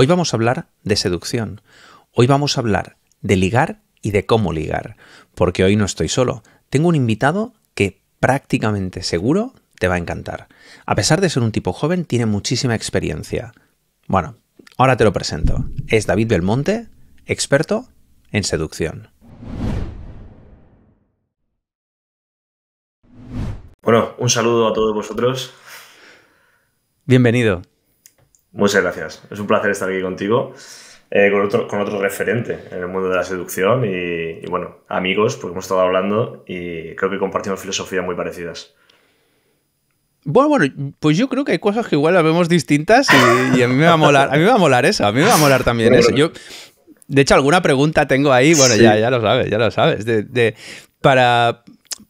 Hoy vamos a hablar de seducción. Hoy vamos a hablar de ligar y de cómo ligar. Porque hoy no estoy solo. Tengo un invitado que prácticamente seguro te va a encantar. A pesar de ser un tipo joven, tiene muchísima experiencia. Bueno, ahora te lo presento. Es David Belmonte, experto en seducción. Bueno, un saludo a todos vosotros. Bienvenido. Muchas gracias. Es un placer estar aquí contigo, eh, con, otro, con otro referente en el mundo de la seducción y, bueno, amigos, porque hemos estado hablando y creo que compartimos filosofías muy parecidas. Bueno, bueno, pues yo creo que hay cosas que igual las vemos distintas y, a mí me va a molar, a mí me va a molar eso, a mí me va a molar también eso. Yo, de hecho, alguna pregunta tengo ahí, bueno, ya, ya lo sabes, ya lo sabes, de, para,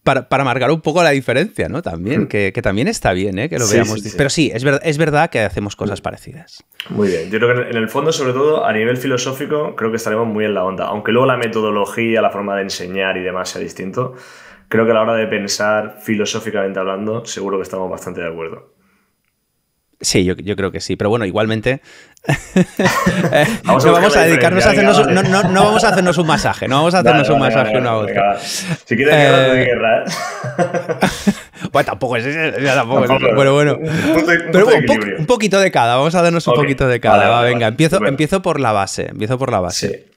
para, marcar un poco la diferencia, ¿no? También, hmm. que, también está bien, ¿eh? Que lo veamos. Pero sí, es, es verdad que hacemos cosas parecidas. Muy bien. Yo creo que en el fondo, sobre todo, a nivel filosófico, creo que estaremos muy en la onda. Aunque luego la metodología, la forma de enseñar y demás sea distinto, creo que a la hora de pensar filosóficamente hablando, seguro que estamos bastante de acuerdo. Sí, yo, creo que sí, pero bueno, igualmente vamos no vamos a dedicarnos a hacernos un, no, no, no, vamos a hacernos un masaje, no vamos a hacernos un masaje una a otra. Si quieres guerra, eh... guerra, ¿eh? bueno, tampoco es tampoco, tampoco Bueno, bueno. Un, pero un, poquito de cada, vamos a darnos un poquito de cada. Va, venga, empiezo, empiezo por la base, empiezo por la base. Sí.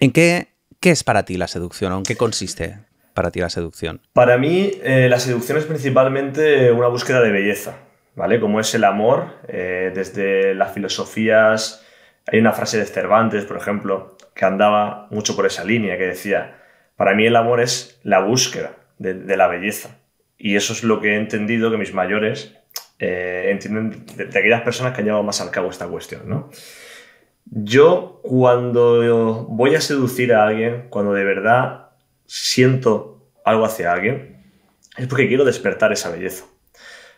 ¿En qué, qué es para ti la seducción? ¿En qué consiste para ti la seducción? Para mí, eh, la seducción es principalmente una búsqueda de belleza ¿vale? Como es el amor, eh, desde las filosofías, hay una frase de Cervantes, por ejemplo, que andaba mucho por esa línea, que decía, para mí el amor es la búsqueda de, la belleza. Y eso es lo que he entendido que mis mayores eh, entienden de, aquellas personas que han llevado más al cabo esta cuestión. Yo cuando voy a seducir a alguien, cuando de verdad siento algo hacia alguien, es porque quiero despertar esa belleza.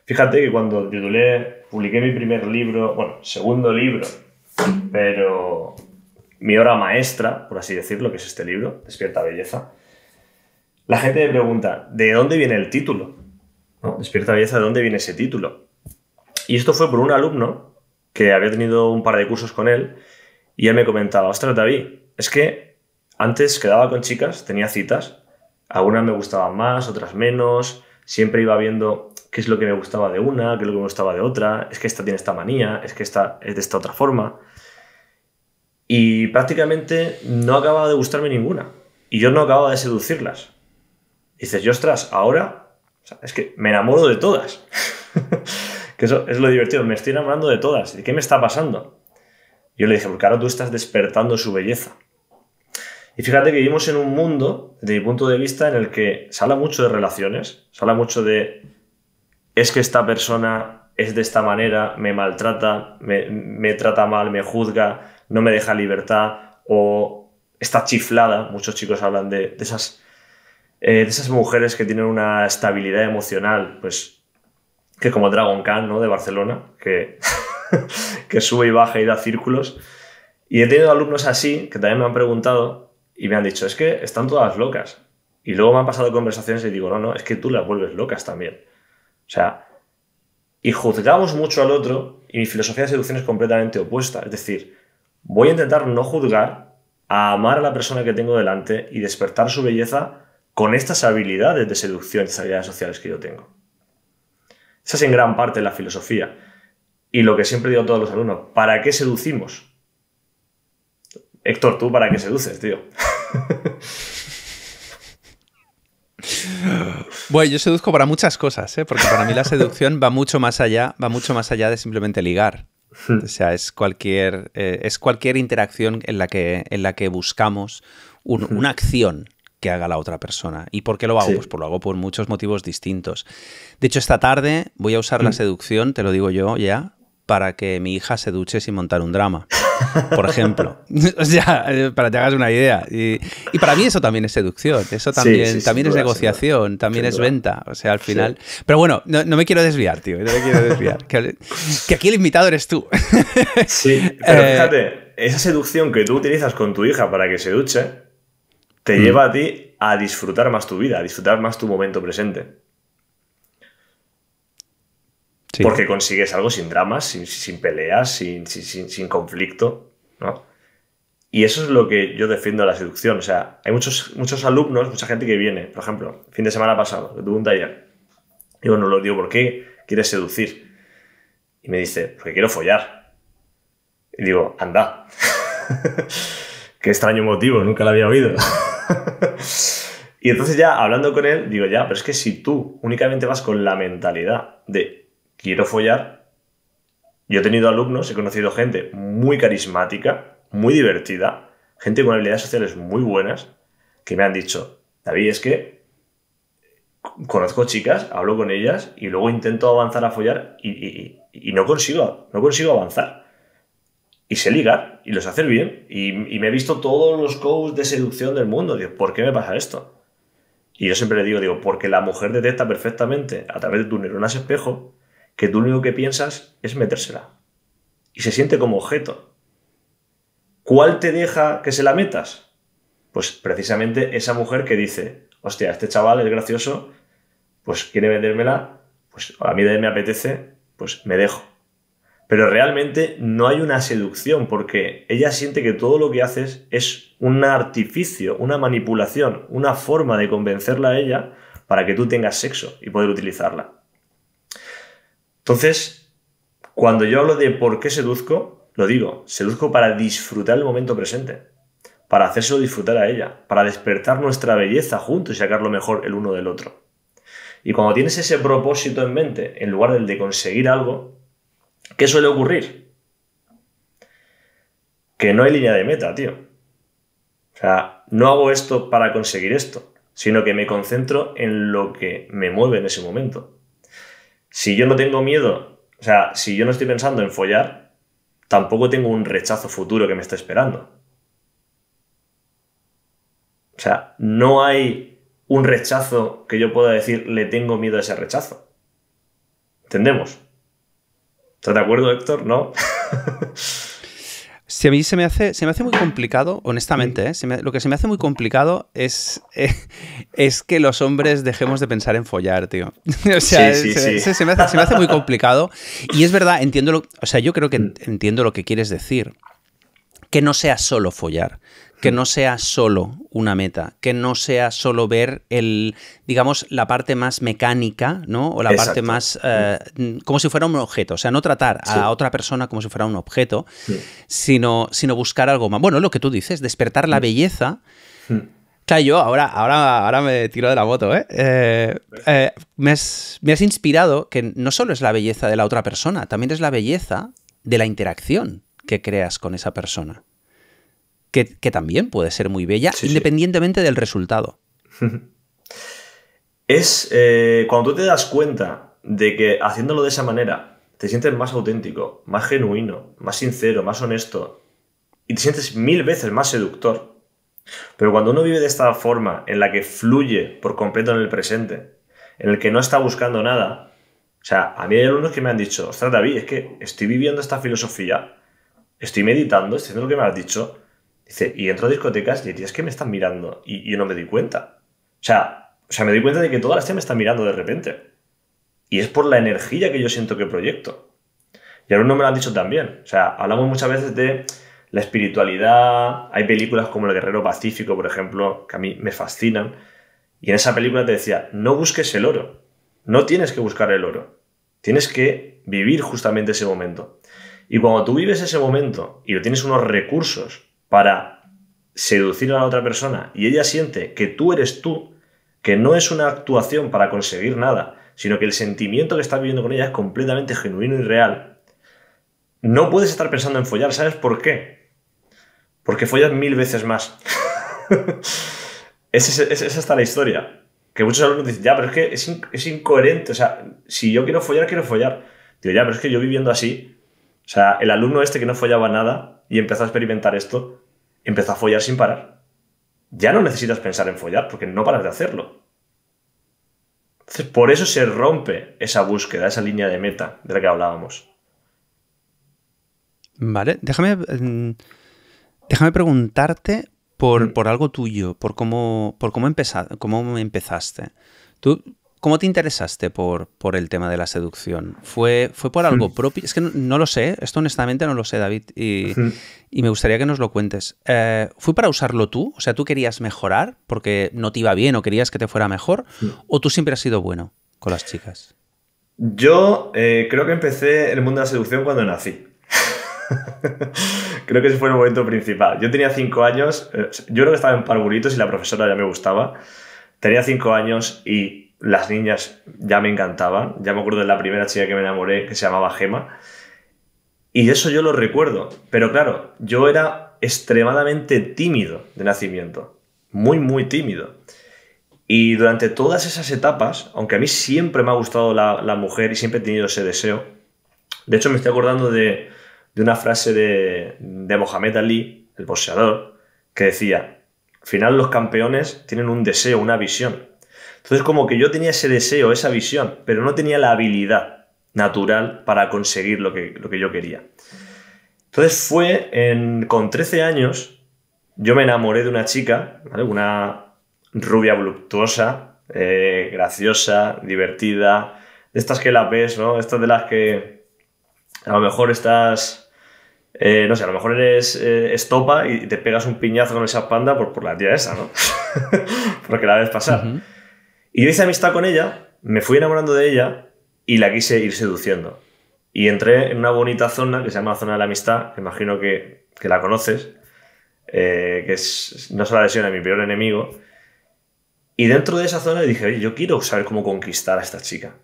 Fíjate que cuando titulé, publiqué mi primer libro, bueno, segundo libro, pero mi obra maestra, por así decirlo, que es este libro, Despierta Belleza, la gente me pregunta, ¿de dónde viene el título? Despierta Belleza, ¿de dónde viene ese título? Y esto fue por un alumno que había tenido un par de cursos con él y él me comentaba, ostras David, es que antes quedaba con chicas, tenía citas, algunas me gustaban más, otras menos, siempre iba viendo qué es lo que me gustaba de una, qué es lo que me gustaba de otra, es que esta tiene esta manía, es que esta es de esta otra forma. Y prácticamente no acababa de gustarme ninguna. Y yo no acababa de seducirlas. dices, yo, ostras, ahora es que me enamoro de todas. que eso es lo divertido, me estoy enamorando de todas. ¿Y qué me está pasando? Yo le dije, porque ahora tú estás despertando su belleza. Y fíjate que vivimos en un mundo, desde mi punto de vista, en el que se habla mucho de relaciones, se habla mucho de es que esta persona es de esta manera, me maltrata, me, trata mal, me juzga, no me deja libertad o está chiflada. Muchos chicos hablan de, esas, eh, de esas mujeres que tienen una estabilidad emocional, pues que como Dragon Khan, ¿no? De Barcelona, que, que sube y baja y da círculos. Y he tenido alumnos así que también me han preguntado y me han dicho, es que están todas locas. Y luego me han pasado conversaciones y digo, no, no, es que tú las vuelves locas también. O sea, y juzgamos mucho al otro y mi filosofía de seducción es completamente opuesta. Es decir, voy a intentar no juzgar, a amar a la persona que tengo delante y despertar su belleza con estas habilidades de seducción, estas habilidades sociales que yo tengo. Esa es en gran parte la filosofía. Y lo que siempre digo a todos los alumnos, ¿para qué seducimos? Héctor, ¿tú para qué seduces, tío? Bueno, yo seduzco para muchas cosas, ¿eh? porque para mí la seducción va mucho más allá, va mucho más allá de simplemente ligar. O sea, es cualquier, eh, es cualquier interacción en la que, en la que buscamos una acción que haga la otra persona. ¿Y por qué lo hago? Pues, pues lo hago por muchos motivos distintos. De hecho, esta tarde voy a usar la seducción, te lo digo yo ya, para que mi hija se duche sin montar un drama, por ejemplo. o sea, para que te hagas una idea. Y, para mí eso también es seducción, eso también, también es negociación, también es venta. O sea, al final... Pero bueno, no, me quiero desviar, tío, no me quiero desviar. que, aquí el invitado eres tú. sí, pero eh, fíjate, esa seducción que tú utilizas con tu hija para que se duche, te mm. lleva a ti a disfrutar más tu vida, a disfrutar más tu momento presente. Porque consigues algo sin dramas, sin, peleas, sin, sin, conflicto. ¿no? Y eso es lo que yo defiendo de la seducción. O sea, hay muchos, muchos alumnos, mucha gente que viene, por ejemplo, fin de semana pasado, tuve un taller. Y bueno, lo digo, ¿por qué quieres seducir? Y me dice, porque quiero follar. Y digo, anda. qué extraño motivo, nunca lo había oído. y entonces ya hablando con él, digo, ya, pero es que si tú únicamente vas con la mentalidad de quiero follar, yo he tenido alumnos, he conocido gente muy carismática, muy divertida, gente con habilidades sociales muy buenas, que me han dicho, David, es que conozco chicas, hablo con ellas y luego intento avanzar a follar y, no consigo, no consigo avanzar. Y sé ligar y los hacer bien. Y, me he visto todos los coaches de seducción del mundo. Digo, ¿por qué me pasa esto? Y yo siempre le digo, digo, porque la mujer detecta perfectamente a través de tus neuronas espejo que tú lo único que piensas es metérsela. Y se siente como objeto. ¿Cuál te deja que se la metas? Pues precisamente esa mujer que dice, hostia, este chaval es gracioso, pues quiere vendérmela, pues a mí me apetece, pues me dejo. Pero realmente no hay una seducción porque ella siente que todo lo que haces es un artificio, una manipulación, una forma de convencerla a ella para que tú tengas sexo y poder utilizarla. Entonces, cuando yo hablo de por qué seduzco, lo digo, seduzco para disfrutar el momento presente, para hacérselo disfrutar a ella, para despertar nuestra belleza juntos y sacar lo mejor el uno del otro. Y cuando tienes ese propósito en mente, en lugar del de conseguir algo, ¿Qué suele ocurrir? Que no hay línea de meta, tío. O sea, no hago esto para conseguir esto, sino que me concentro en lo que me mueve en ese momento. Si yo no tengo miedo, o sea, si yo no estoy pensando en follar, tampoco tengo un rechazo futuro que me está esperando. O sea, no hay un rechazo que yo pueda decir le tengo miedo a ese rechazo. ¿Entendemos? ¿Estás de acuerdo, Héctor? ¿No? Si a mí se me hace, se me hace muy complicado, honestamente, ¿eh? lo que se me hace muy complicado es, eh, es que los hombres dejemos de pensar en follar, tío. o sea, sí, sí, se, Se, me hace, se, me hace, muy complicado. Y es verdad, entiendo lo, o sea, yo creo que mm. entiendo lo que quieres decir. Que no sea solo follar que no sea solo una meta, que no sea solo ver el, digamos, la parte más mecánica, ¿no? O la parte más eh, como si fuera un objeto. O sea, no tratar a otra persona como si fuera un objeto, sino, sino buscar algo más. Bueno, lo que tú dices, despertar la belleza. Claro, yo ahora, ahora, ahora me tiro de la moto, ¿eh? eh, eh me, has, me has inspirado que no solo es la belleza de la otra persona, también es la belleza de la interacción que creas con esa persona que, también puede ser muy bella, independientemente del resultado. es eh, cuando tú te das cuenta de que haciéndolo de esa manera te sientes más auténtico, más genuino, más sincero, más honesto y te sientes mil veces más seductor. Pero cuando uno vive de esta forma en la que fluye por completo en el presente, en el que no está buscando nada, o sea, a mí hay alumnos que me han dicho, ostras David, es que estoy viviendo esta filosofía, estoy meditando, estoy haciendo lo que me has dicho, Y entro a discotecas y es que me están mirando y, yo no me doy cuenta. O sea, o sea, me doy cuenta de que todas las tías me están mirando de repente. Y es por la energía que yo siento que proyecto. Y no me lo han dicho también. O sea, hablamos muchas veces de la espiritualidad. Hay películas como El Guerrero Pacífico, por ejemplo, que a mí me fascinan. Y en esa película te decía, no busques el oro. No tienes que buscar el oro. Tienes que vivir justamente ese momento. Y cuando tú vives ese momento y tienes unos recursos para seducir a la otra persona y ella siente que tú eres tú, que no es una actuación para conseguir nada, sino que el sentimiento que estás viviendo con ella es completamente genuino y real, no puedes estar pensando en follar. ¿Sabes por qué? Porque follas mil veces más. esa es, hasta la historia. Que muchos alumnos dicen, ya, pero es que es, es, incoherente. O sea, si yo quiero follar, quiero follar. Digo, ya, pero es que yo viviendo así. O sea, el alumno este que no follaba nada y empezó a experimentar esto, empezó a follar sin parar. Ya no necesitas pensar en follar porque no paras de hacerlo. Entonces, por eso se rompe esa búsqueda, esa línea de meta de la que hablábamos. Vale, déjame, mm, déjame preguntarte por, mm. por algo tuyo, por cómo, por cómo, cómo empezaste. Tú, ¿cómo te interesaste por, por, el tema de la seducción? ¿Fue, fue por algo hmm. propio? Es que no, lo sé, esto honestamente no lo sé, David, y, hmm. y me gustaría que nos lo cuentes. Eh, ¿Fue para usarlo tú? O sea, ¿tú querías mejorar porque no te iba bien o querías que te fuera mejor? Hmm. ¿O tú siempre has sido bueno con las chicas? Yo eh, creo que empecé el mundo de la seducción cuando nací. creo que ese fue el momento principal. Yo tenía cinco años, eh, yo creo que estaba en parvuritos y la profesora ya me gustaba. Tenía cinco años y las niñas ya me encantaban. Ya me acuerdo de la primera chica que me enamoré que se llamaba Gema. Y eso yo lo recuerdo. Pero claro, yo era extremadamente tímido de nacimiento. Muy, muy tímido. Y durante todas esas etapas, aunque a mí siempre me ha gustado la, mujer y siempre he tenido ese deseo, de hecho me estoy acordando de, de una frase de, de Mohamed Ali, el boxeador, que decía, al final los campeones tienen un deseo, una visión. Entonces como que yo tenía ese deseo, esa visión, pero no tenía la habilidad natural para conseguir lo que, lo que yo quería. Entonces fue en, con 13 años, yo me enamoré de una chica, una rubia voluptuosa, eh, graciosa, divertida, de estas que la ves, ¿no? Estas de las que a lo mejor estás eh, no sé, a lo mejor eres eh, estopa y te pegas un piñazo con esa panda por, por la tía esa, ¿no? Porque la ves pasar. Y yo hice amistad con ella, me fui enamorando de ella y la quise ir seduciendo. Y entré en una bonita zona que se llama la zona de la amistad, imagino que, que la conoces, eh, que es, no se la lesión a mi peor enemigo. Y dentro de esa zona dije, Oye, yo quiero saber cómo conquistar a esta chica.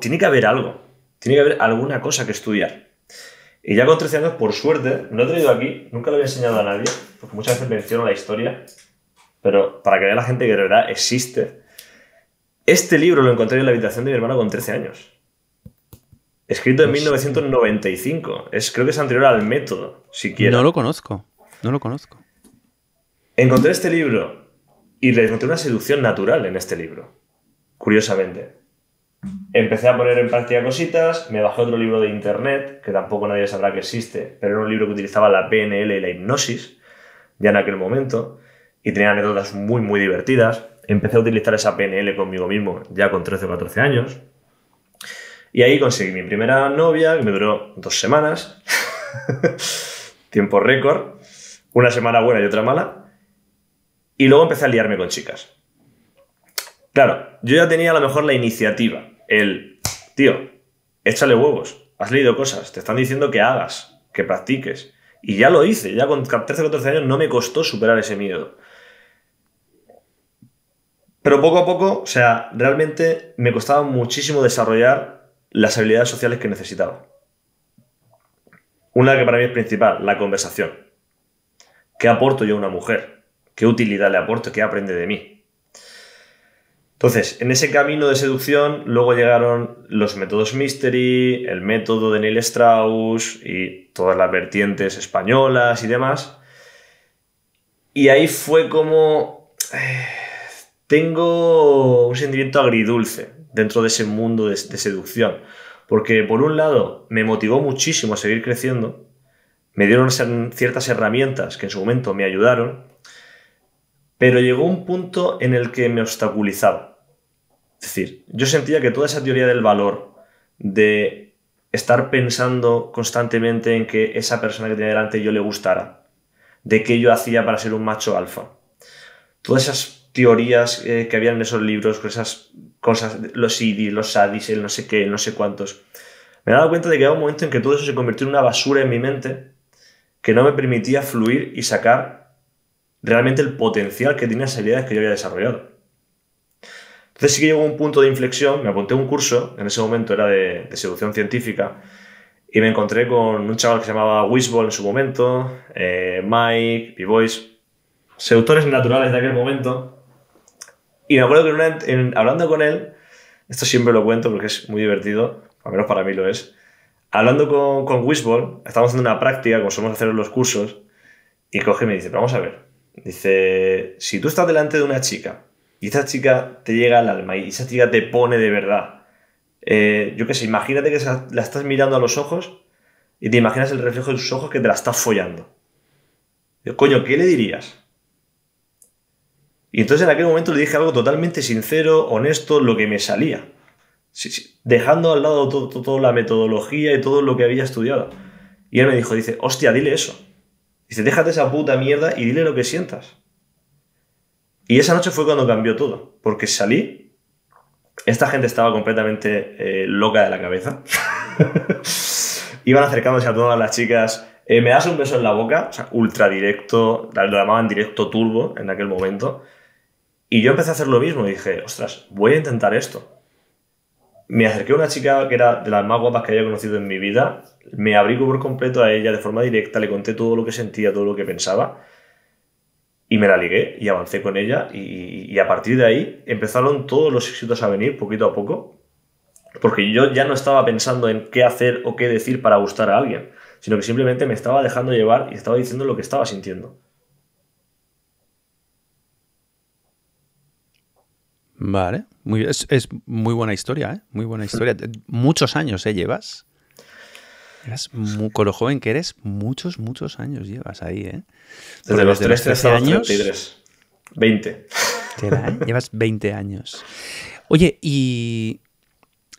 tiene que haber algo, tiene que haber alguna cosa que estudiar. Y ya con 13 años, por suerte, no he traído aquí, nunca lo había enseñado a nadie, porque muchas veces menciono la historia, pero para que vea la gente que de verdad existe. Este libro lo encontré en la habitación de mi hermano con 13 años. Escrito en 1995. Es, creo que es anterior al método, siquiera. No lo conozco. No lo conozco. Encontré este libro y le encontré una seducción natural en este libro. Curiosamente. Empecé a poner en práctica cositas, me bajé otro libro de internet, que tampoco nadie sabrá que existe, pero era un libro que utilizaba la PNL y la hipnosis, ya en aquel momento, y tenía anécdotas muy, muy divertidas. Empecé a utilizar esa PNL conmigo mismo ya con 13 o 14 años. Y ahí conseguí mi primera novia, que me duró dos semanas, tiempo récord, una semana buena y otra mala, y luego empecé a liarme con chicas. Claro, yo ya tenía a lo mejor la iniciativa, el, tío, échale huevos, has leído cosas, te están diciendo que hagas, que practiques. Y ya lo hice, ya con 13 o 14 años no me costó superar ese miedo. Pero poco a poco, o sea, realmente me costaba muchísimo desarrollar las habilidades sociales que necesitaba. Una que para mí es principal, la conversación. ¿Qué aporto yo a una mujer? ¿Qué utilidad le aporto? ¿Qué aprende de mí? Entonces, en ese camino de seducción, luego llegaron los métodos Mystery, el método de Neil Strauss y todas las vertientes españolas y demás. Y ahí fue como... Tengo un sentimiento agridulce dentro de ese mundo de, de seducción. Porque por un lado me motivó muchísimo a seguir creciendo, me dieron ciertas herramientas que en su momento me ayudaron, pero llegó un punto en el que me obstaculizaba. Es decir, yo sentía que toda esa teoría del valor, de estar pensando constantemente en que esa persona que tenía delante yo le gustara, de qué yo hacía para ser un macho alfa, todas esas teorías eh, que habían en esos libros, con esas cosas, los idis, los sadis, el no sé qué, el no sé cuántos, me he dado cuenta de que había un momento en que todo eso se convirtió en una basura en mi mente que no me permitía fluir y sacar realmente el potencial que tiene esas habilidades que yo había desarrollado. Entonces sí que llegó un punto de inflexión, me apunté a un curso, en ese momento era de, seducción científica, y me encontré con un chaval que se llamaba Wishball en su momento, eh, Mike, B-Boys, seductores naturales de aquel momento. Y me acuerdo que hablando con él, esto siempre lo cuento porque es muy divertido, al menos para mí lo es. Hablando con, con Wishball, estamos haciendo una práctica, como somos hacer en los cursos, y coge y me dice, vamos a ver, Dice, si tú estás delante de una chica y esa chica te llega al alma y esa chica te pone de verdad, eh, yo qué sé, imagínate que la estás mirando a los ojos y te imaginas el reflejo de sus ojos que te la estás follando. Yo, coño, ¿qué le dirías? Y entonces en aquel momento le dije algo totalmente sincero, honesto, lo que me salía. Dejando al lado toda la metodología y todo lo que había estudiado. Y él me dijo, dice, hostia, dile eso. Dice, déjate esa puta mierda y dile lo que sientas. Y esa noche fue cuando cambió todo, porque salí, esta gente estaba completamente eh, loca de la cabeza. Iban acercándose a todas las chicas, eh, me das un beso en la boca, o sea, ultra directo, lo llamaban directo turbo en aquel momento. Y yo empecé a hacer lo mismo y dije, ostras, voy a intentar esto. Me acerqué a una chica que era de las más guapas que había conocido en mi vida, me abrí por completo a ella de forma directa, le conté todo lo que sentía, todo lo que pensaba y me la ligué y avancé con ella y, a partir de ahí empezaron todos los éxitos a venir poquito a poco porque yo ya no estaba pensando en qué hacer o qué decir para gustar a alguien, sino que simplemente me estaba dejando llevar y estaba diciendo lo que estaba sintiendo. Vale, muy, es, es, muy buena historia, ¿eh? Muy buena historia. Muchos años, ¿eh? Llevas. con lo joven que eres, muchos, muchos años llevas ahí, ¿eh? Desde los 13 años. 20. ¿eh? Llevas 20 años. Oye, y,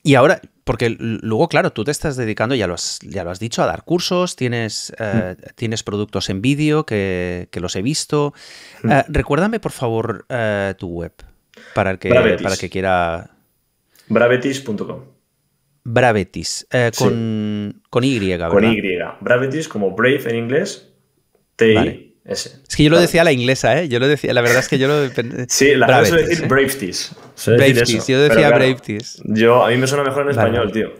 y ahora, porque luego, claro, tú te estás dedicando, ya lo has, ya lo has dicho, a dar cursos, tienes, eh, mm. tienes productos en vídeo que, que, los he visto. Mm. Eh, recuérdame, por favor, tu web para el que, para que quiera... Bravetis.com. Bravetis, eh, con, con, Y, ¿verdad? Con Y. Bravetis como brave en inglés, T-I. S. Es que yo lo decía a la inglesa, ¿eh? Yo lo decía, la verdad es que yo lo... Sí, la gente suele decir ¿eh? Bravetis. Bravetis, yo decía claro, Yo, a mí me suena mejor en español, tío.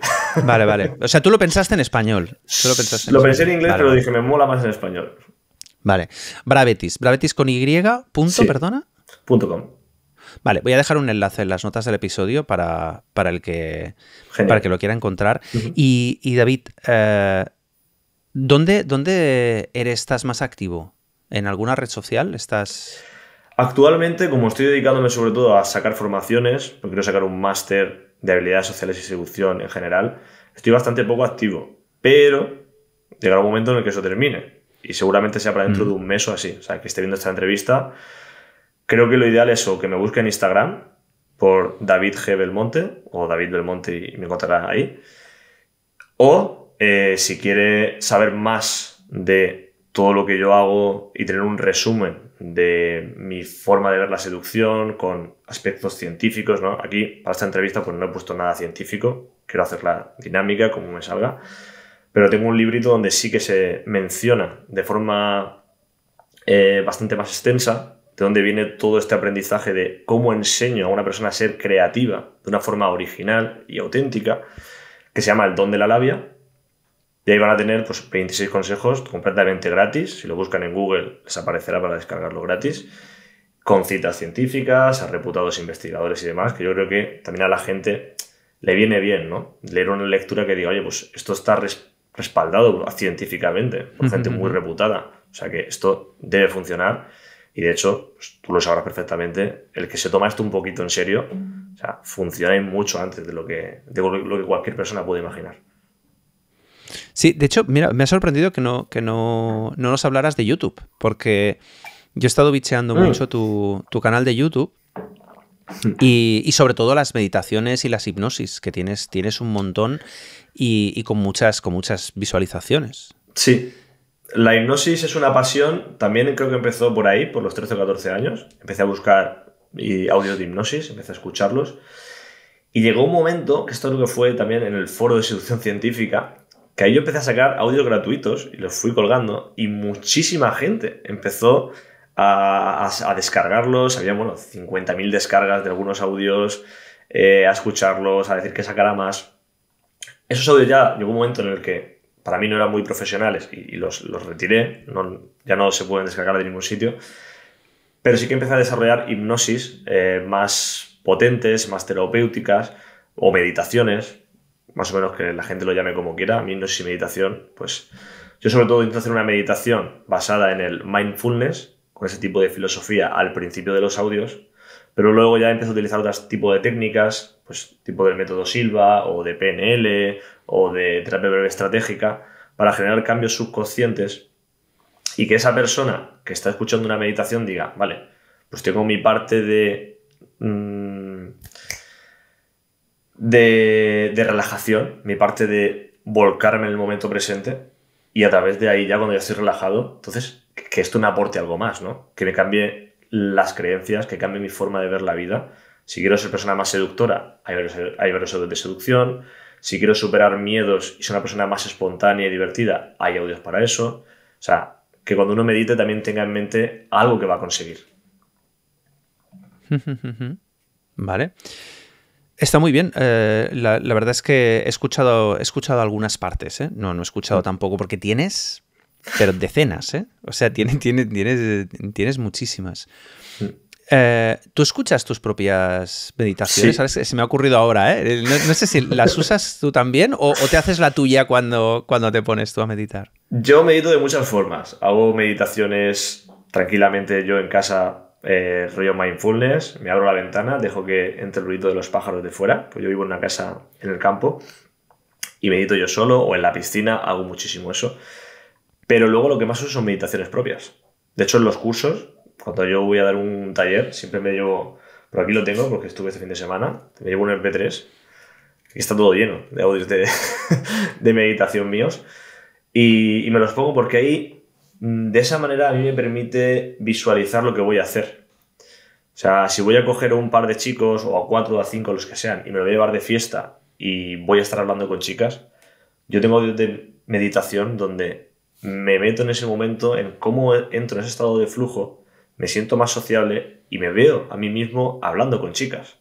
Vale, vale. O sea, tú lo pensaste en español. lo, pensaste lo pensé en inglés, pero dije, me mola más en español. Vale. Bravetis. Bravetis con Y, punto, perdona. Punto com. Vale, voy a dejar un enlace en las notas del episodio para, para el que, para que lo quiera encontrar. y, David, eh, ¿dónde, ¿dónde eres, estás más activo? ¿En alguna red social? ¿Estás...? Actualmente, como estoy dedicándome sobre todo a sacar formaciones, porque quiero sacar un máster de habilidades sociales y seducción en general, estoy bastante poco activo. Pero llegará un momento en el que eso termine. Y seguramente sea para dentro de un mes o así. O sea, que esté viendo esta entrevista Creo que lo ideal es o que me busque en Instagram por David G. Belmonte o David Belmonte y me encontrará ahí. O eh, si quiere saber más de todo lo que yo hago y tener un resumen de mi forma de ver la seducción con aspectos científicos, ¿no? Aquí, para esta entrevista, pues no he puesto nada científico, quiero hacer la dinámica como me salga, pero tengo un librito donde sí que se menciona de forma eh, bastante más extensa de dónde viene todo este aprendizaje de cómo enseño a una persona a ser creativa de una forma original y auténtica, que se llama El don de la labia. Y ahí van a tener pues, 26 consejos completamente gratis. Si lo buscan en Google, les aparecerá para descargarlo gratis. Con citas científicas, a reputados investigadores y demás, que yo creo que también a la gente le viene bien, ¿no? Leer una lectura que diga, oye, pues esto está respaldado científicamente por gente muy reputada. O sea que esto debe funcionar y de hecho, pues, tú lo sabrás perfectamente, el que se toma esto un poquito en serio, o sea, funciona mucho antes de lo que, de lo que cualquier persona puede imaginar. Sí, de hecho, mira, me ha sorprendido que no, que no, no nos hablaras de YouTube, porque yo he estado bicheando mm. mucho tu, canal de YouTube y, y, sobre todo las meditaciones y las hipnosis, que tienes, tienes un montón y, y, con, muchas, con muchas visualizaciones. Sí, la hipnosis es una pasión, también creo que empezó por ahí, por los 13 o 14 años. Empecé a buscar audios de hipnosis, empecé a escucharlos. Y llegó un momento, que esto es lo que fue también en el foro de seducción científica, que ahí yo empecé a sacar audios gratuitos y los fui colgando y muchísima gente empezó a, descargarlos. Había, bueno, 50.000 descargas de algunos audios, eh, a escucharlos, a decir que sacara más. Esos audios ya llegó un momento en el que para mí no eran muy profesionales y, los, retiré, ya no se pueden descargar de ningún sitio, pero sí que empecé a desarrollar hipnosis eh, más potentes, más terapéuticas o meditaciones, más o menos que la gente lo llame como quiera, a mí hipnosis y meditación, pues yo sobre todo intento hacer una meditación basada en el mindfulness, con ese tipo de filosofía al principio de los audios, pero luego ya empecé a utilizar otro tipo de técnicas, pues tipo del método Silva o de PNL o de terapia breve estratégica para generar cambios subconscientes y que esa persona que está escuchando una meditación diga, vale, pues tengo mi parte de, mm, de, de relajación, mi parte de volcarme en el momento presente y a través de ahí ya cuando ya estoy relajado, entonces que esto me aporte algo más, ¿no? Que me cambie las creencias, que cambie mi forma de ver la vida. Si quiero ser persona más seductora, hay varios, hay varios de seducción. Si quiero superar miedos y ser una persona más espontánea y divertida, hay audios para eso. O sea, que cuando uno medite también tenga en mente algo que va a conseguir. Vale. Está muy bien. Eh, la, verdad es que he escuchado, he escuchado algunas partes. ¿eh? No, no he escuchado mm. tampoco porque tienes, pero decenas. ¿eh? O sea, tienes, tienes, tienes, tienes muchísimas. Eh, ¿Tú escuchas tus propias meditaciones? Se me ha ocurrido ahora, ¿eh? No, sé si las usas tú también o, te haces la tuya cuando, cuando te pones tú a meditar. Yo medito de muchas formas. Hago meditaciones tranquilamente yo en casa, eh, rollo mindfulness. Me abro la ventana, dejo que entre el ruido de los pájaros de fuera. Pues yo vivo en una casa en el campo y medito yo solo o en la piscina. Hago muchísimo eso. Pero luego lo que más uso son meditaciones propias. De hecho, en los cursos cuando yo voy a dar un taller, siempre me llevo, por aquí lo tengo porque estuve este fin de semana, me llevo un MP3 y está todo lleno de audios de, de meditación míos y, y, me los pongo porque ahí, mm, de esa manera, a mí me permite visualizar lo que voy a hacer. O sea, si voy a coger un par de chicos o a cuatro o a cinco, los que sean, y me lo voy a llevar de fiesta y voy a estar hablando con chicas, yo tengo audios de meditación donde me meto en ese momento en cómo entro en ese estado de flujo me siento más sociable y me veo a mí mismo hablando con chicas.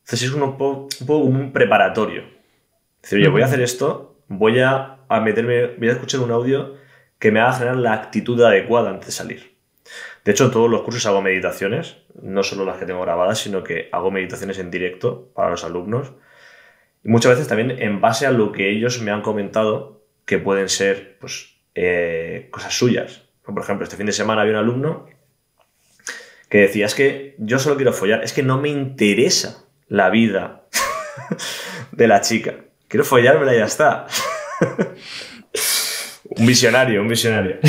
Entonces es un poco, un, un preparatorio. Es decir, oye, voy a hacer esto, voy a, meterme, voy a escuchar un audio que me haga generar la actitud adecuada antes de salir. De hecho, en todos los cursos hago meditaciones, no solo las que tengo grabadas, sino que hago meditaciones en directo para los alumnos. Y muchas veces también en base a lo que ellos me han comentado, que pueden ser pues, eh, cosas suyas. Por ejemplo, este fin de semana había un alumno que decía, es que yo solo quiero follar, es que no me interesa la vida de la chica. Quiero follármela y ya está. un visionario, un visionario.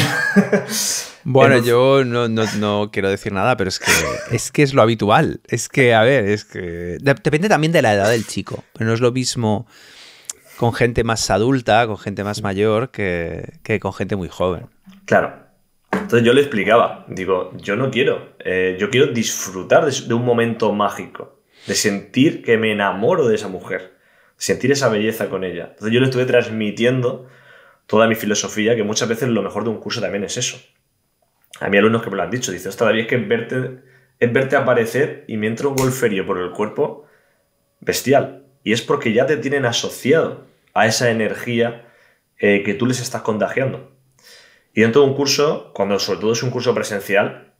Bueno, yo no, quiero decir nada, pero es que, es que es lo habitual. Es que, a ver, es que. Depende también de la edad del chico. Pero no es lo mismo con gente más adulta, con gente más mayor, que, que con gente muy joven. Claro. Entonces yo le explicaba, digo, yo no quiero, eh, yo quiero disfrutar de, un momento mágico, de sentir que me enamoro de esa mujer, sentir esa belleza con ella. Entonces yo le estuve transmitiendo toda mi filosofía, que muchas veces lo mejor de un curso también es eso. A mí alumnos que me lo han dicho, dice, todavía es que verte, es verte aparecer y me entra un golferio por el cuerpo bestial. Y es porque ya te tienen asociado a esa energía eh, que tú les estás contagiando. Y dentro de un curso, cuando sobre todo es un curso presencial,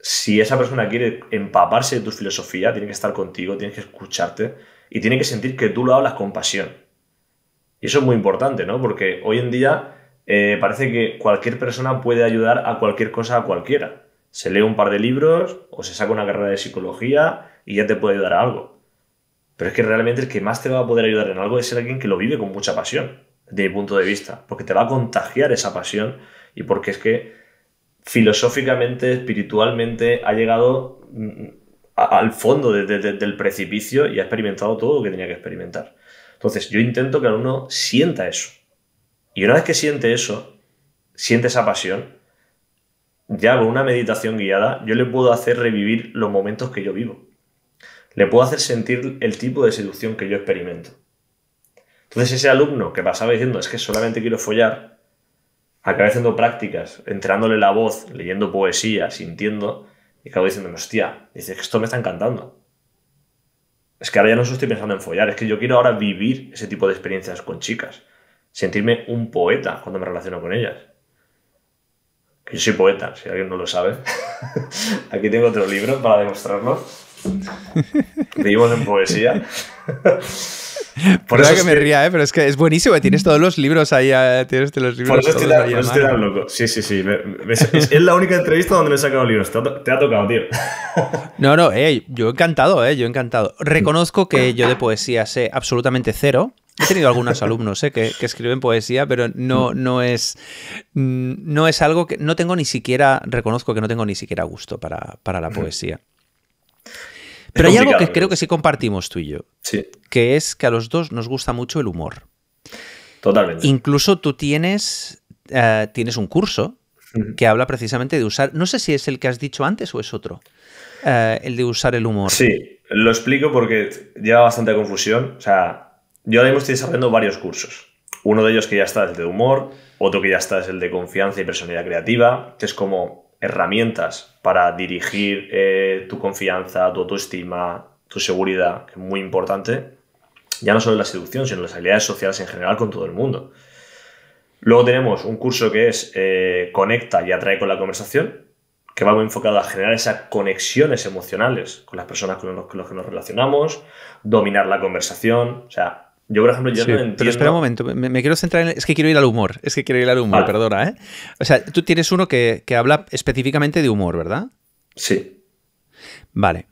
si esa persona quiere empaparse de tu filosofía, tiene que estar contigo, tiene que escucharte y tiene que sentir que tú lo hablas con pasión. Y eso es muy importante, ¿no? Porque hoy en día eh, parece que cualquier persona puede ayudar a cualquier cosa a cualquiera. Se lee un par de libros o se saca una carrera de psicología y ya te puede ayudar a algo. Pero es que realmente el que más te va a poder ayudar en algo es ser alguien que lo vive con mucha pasión de mi punto de vista, porque te va a contagiar esa pasión y porque es que filosóficamente, espiritualmente, ha llegado mm, al fondo del precipicio y ha experimentado todo lo que tenía que experimentar. Entonces, yo intento que el alumno sienta eso. Y una vez que siente eso, siente esa pasión, ya con una meditación guiada, yo le puedo hacer revivir los momentos que yo vivo. Le puedo hacer sentir el tipo de seducción que yo experimento. Entonces ese alumno que pasaba diciendo es que solamente quiero follar, acaba haciendo prácticas, entrenándole la voz, leyendo poesía, sintiendo, y acabo diciendo, hostia, dice que esto me está encantando. Es que ahora ya no estoy pensando en follar, es que yo quiero ahora vivir ese tipo de experiencias con chicas. Sentirme un poeta cuando me relaciono con ellas. Que yo soy poeta, si alguien no lo sabe. Aquí tengo otro libro para demostrarlo. Vivimos en poesía. Por eso que me ría, ¿eh? pero es que es buenísimo. Tienes todos los libros ahí. Eh, tienes los libros por eso estoy, tan loco. Sí, sí, sí. es, la única entrevista donde me he sacado libros. Te ha, tocado, tío. No, no, yo encantado, ¿eh? yo encantado. Reconozco que yo de poesía sé absolutamente cero. He tenido algunos alumnos ¿eh? que, escriben poesía, pero no, no, es, mm, no es algo que no tengo ni siquiera, reconozco que no tengo ni siquiera gusto para, la poesía. Pero hay algo que creo que sí compartimos tú y yo, sí. que es que a los dos nos gusta mucho el humor. Totalmente. Incluso tú tienes, eh, tienes un curso que habla precisamente de usar, no sé si es el que has dicho antes o es otro, eh, el de usar el humor. Sí, lo explico porque lleva bastante confusión. O sea, yo ahora mismo estoy desarrollando varios cursos. Uno de ellos que ya está es el de humor, otro que ya está es el de confianza y personalidad creativa, que es como herramientas para dirigir eh, tu confianza, tu autoestima, tu seguridad, que es muy importante. Ya no solo en la seducción, sino en las habilidades sociales en general con todo el mundo. Luego tenemos un curso que es eh, Conecta y atrae con la conversación, que va muy enfocado a generar esas conexiones emocionales con las personas con las que nos relacionamos, dominar la conversación. O sea, yo, por ejemplo, yo no entiendo. Pero espera un momento, me, quiero centrar en. Es que quiero ir al humor, es que quiero ir al humor, perdona, ¿eh? O sea, tú tienes uno que, habla específicamente de humor, ¿verdad? Sí. Vale.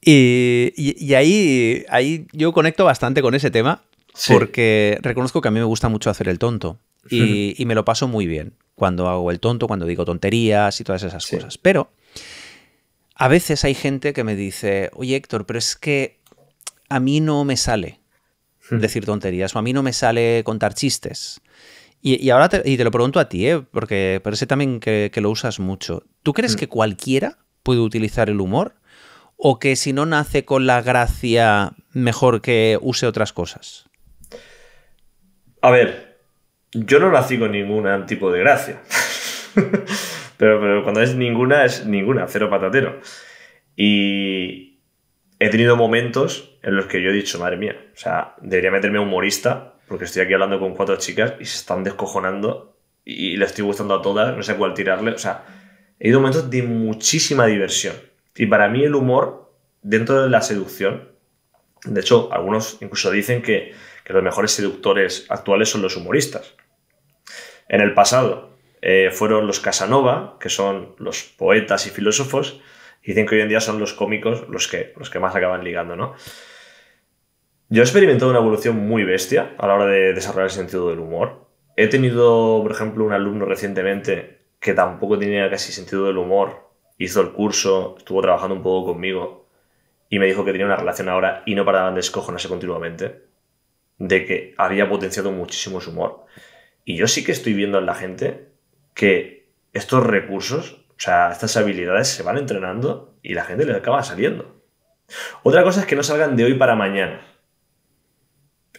Y, ahí, ahí yo conecto bastante con ese tema, porque reconozco que a mí me gusta mucho hacer el tonto y, me lo paso muy bien cuando hago el tonto, cuando digo tonterías y todas esas cosas. Pero a veces hay gente que me dice, oye Héctor, pero es que a mí no me sale decir tonterías o a mí no me sale contar chistes. Y, ahora te, y te lo pregunto a ti, ¿eh? porque parece también que, lo usas mucho. ¿Tú crees que cualquiera puede utilizar el humor? ¿O que si no nace con la gracia, mejor que use otras cosas? A ver, yo no nací con ningún tipo de gracia. pero, pero cuando es ninguna, es ninguna, cero patatero. Y he tenido momentos en los que yo he dicho, madre mía, o sea, debería meterme humorista, porque estoy aquí hablando con cuatro chicas y se están descojonando y le estoy gustando a todas, no sé cuál tirarle. O sea, he ido momentos de muchísima diversión. Y para mí el humor, dentro de la seducción, de hecho, algunos incluso dicen que que los mejores seductores actuales son los humoristas. En el pasado eh, fueron los Casanova, que son los poetas y filósofos, y dicen que hoy en día son los cómicos los que, los que más acaban ligando, ¿no? Yo he experimentado una evolución muy bestia a la hora de desarrollar el sentido del humor. He tenido, por ejemplo, un alumno recientemente que tampoco tenía casi sentido del humor, hizo el curso, estuvo trabajando un poco conmigo y me dijo que tenía una relación ahora y no paraban de escojonarse continuamente de que había potenciado muchísimo su humor. Y yo sí que estoy viendo en la gente que estos recursos, o sea, estas habilidades se van entrenando y la gente les acaba saliendo. Otra cosa es que no salgan de hoy para mañana.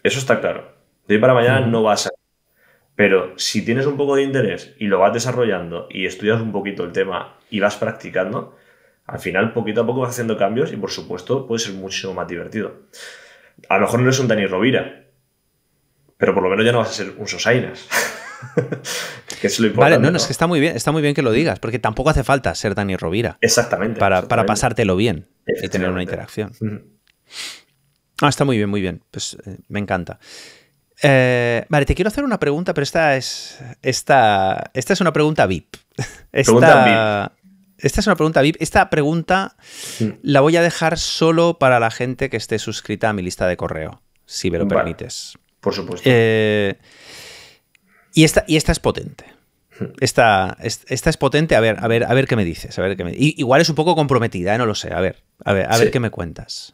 Eso está claro. De hoy para mañana no va a salir. Pero si tienes un poco de interés y lo vas desarrollando y estudias un poquito el tema y vas practicando, al final poquito a poco vas haciendo cambios y por supuesto puede ser muchísimo más divertido. A lo mejor no eres un Dani Rovira, pero por lo menos ya no vas a ser un Sosainas. que es lo importante. Vale, no, es que está muy bien, está muy bien que lo digas, porque tampoco hace falta ser Dani Rovira. Exactamente. Para, pasártelo bien y tener una interacción. Ah, está muy bien, muy bien. Pues eh, me encanta. Eh, vale, te quiero hacer una pregunta, pero esta es. Esta, esta es una pregunta VIP. Esta, pregunta VIP. Esta es una pregunta VIP. Esta pregunta la voy a dejar solo para la gente que esté suscrita a mi lista de correo, si me lo permites. Por supuesto. Eh, y, esta, y esta es potente. Esta, esta, es potente. A ver, a ver, a ver qué me dices. A ver qué me... igual es un poco comprometida, ¿eh? no lo sé. A ver, a ver, a ver qué me cuentas.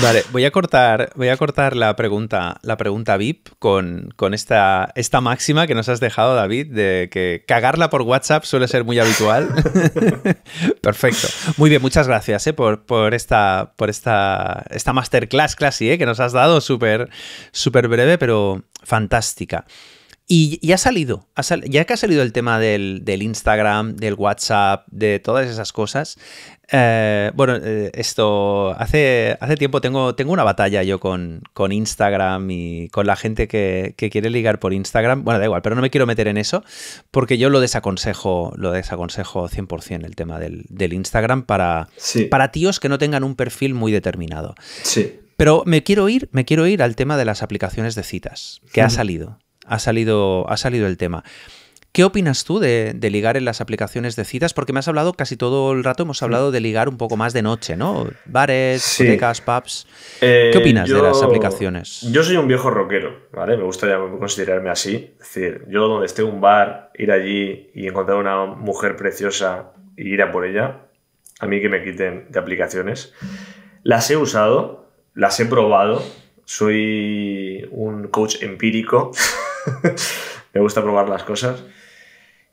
Vale, voy a cortar, voy a cortar la pregunta, la pregunta VIP con, con esta, esta máxima que nos has dejado, David, de que cagarla por WhatsApp suele ser muy habitual. Perfecto. Muy bien, muchas gracias eh, por, por, esta, por esta, esta masterclass eh, que nos has dado, súper súper breve, pero fantástica. Y, ha salido, ya que ha salido el tema del, Instagram, del WhatsApp, de todas esas cosas, eh, bueno, eh, esto hace, hace tiempo tengo, tengo una batalla yo con, con Instagram y con la gente que, quiere ligar por Instagram. Bueno, da igual, pero no me quiero meter en eso porque yo lo desaconsejo, lo desaconsejo 100% el tema del, Instagram para, para tíos que no tengan un perfil muy determinado. Sí. Pero me quiero ir, me quiero ir al tema de las aplicaciones de citas, que ha salido ha salido, ha salido el tema. ¿Qué opinas tú de, ligar en las aplicaciones de citas? Porque me has hablado casi todo el rato, hemos hablado de ligar un poco más de noche, ¿no? Bares, sí. pubs. ¿Qué eh, opinas de las aplicaciones? Yo soy un viejo rockero, ¿vale? Me gusta considerarme así. Es decir, yo donde esté un bar, ir allí y encontrar una mujer preciosa y ir a por ella, a mí que me quiten de aplicaciones. Las he usado, las he probado, soy un coach empírico, me gusta probar las cosas.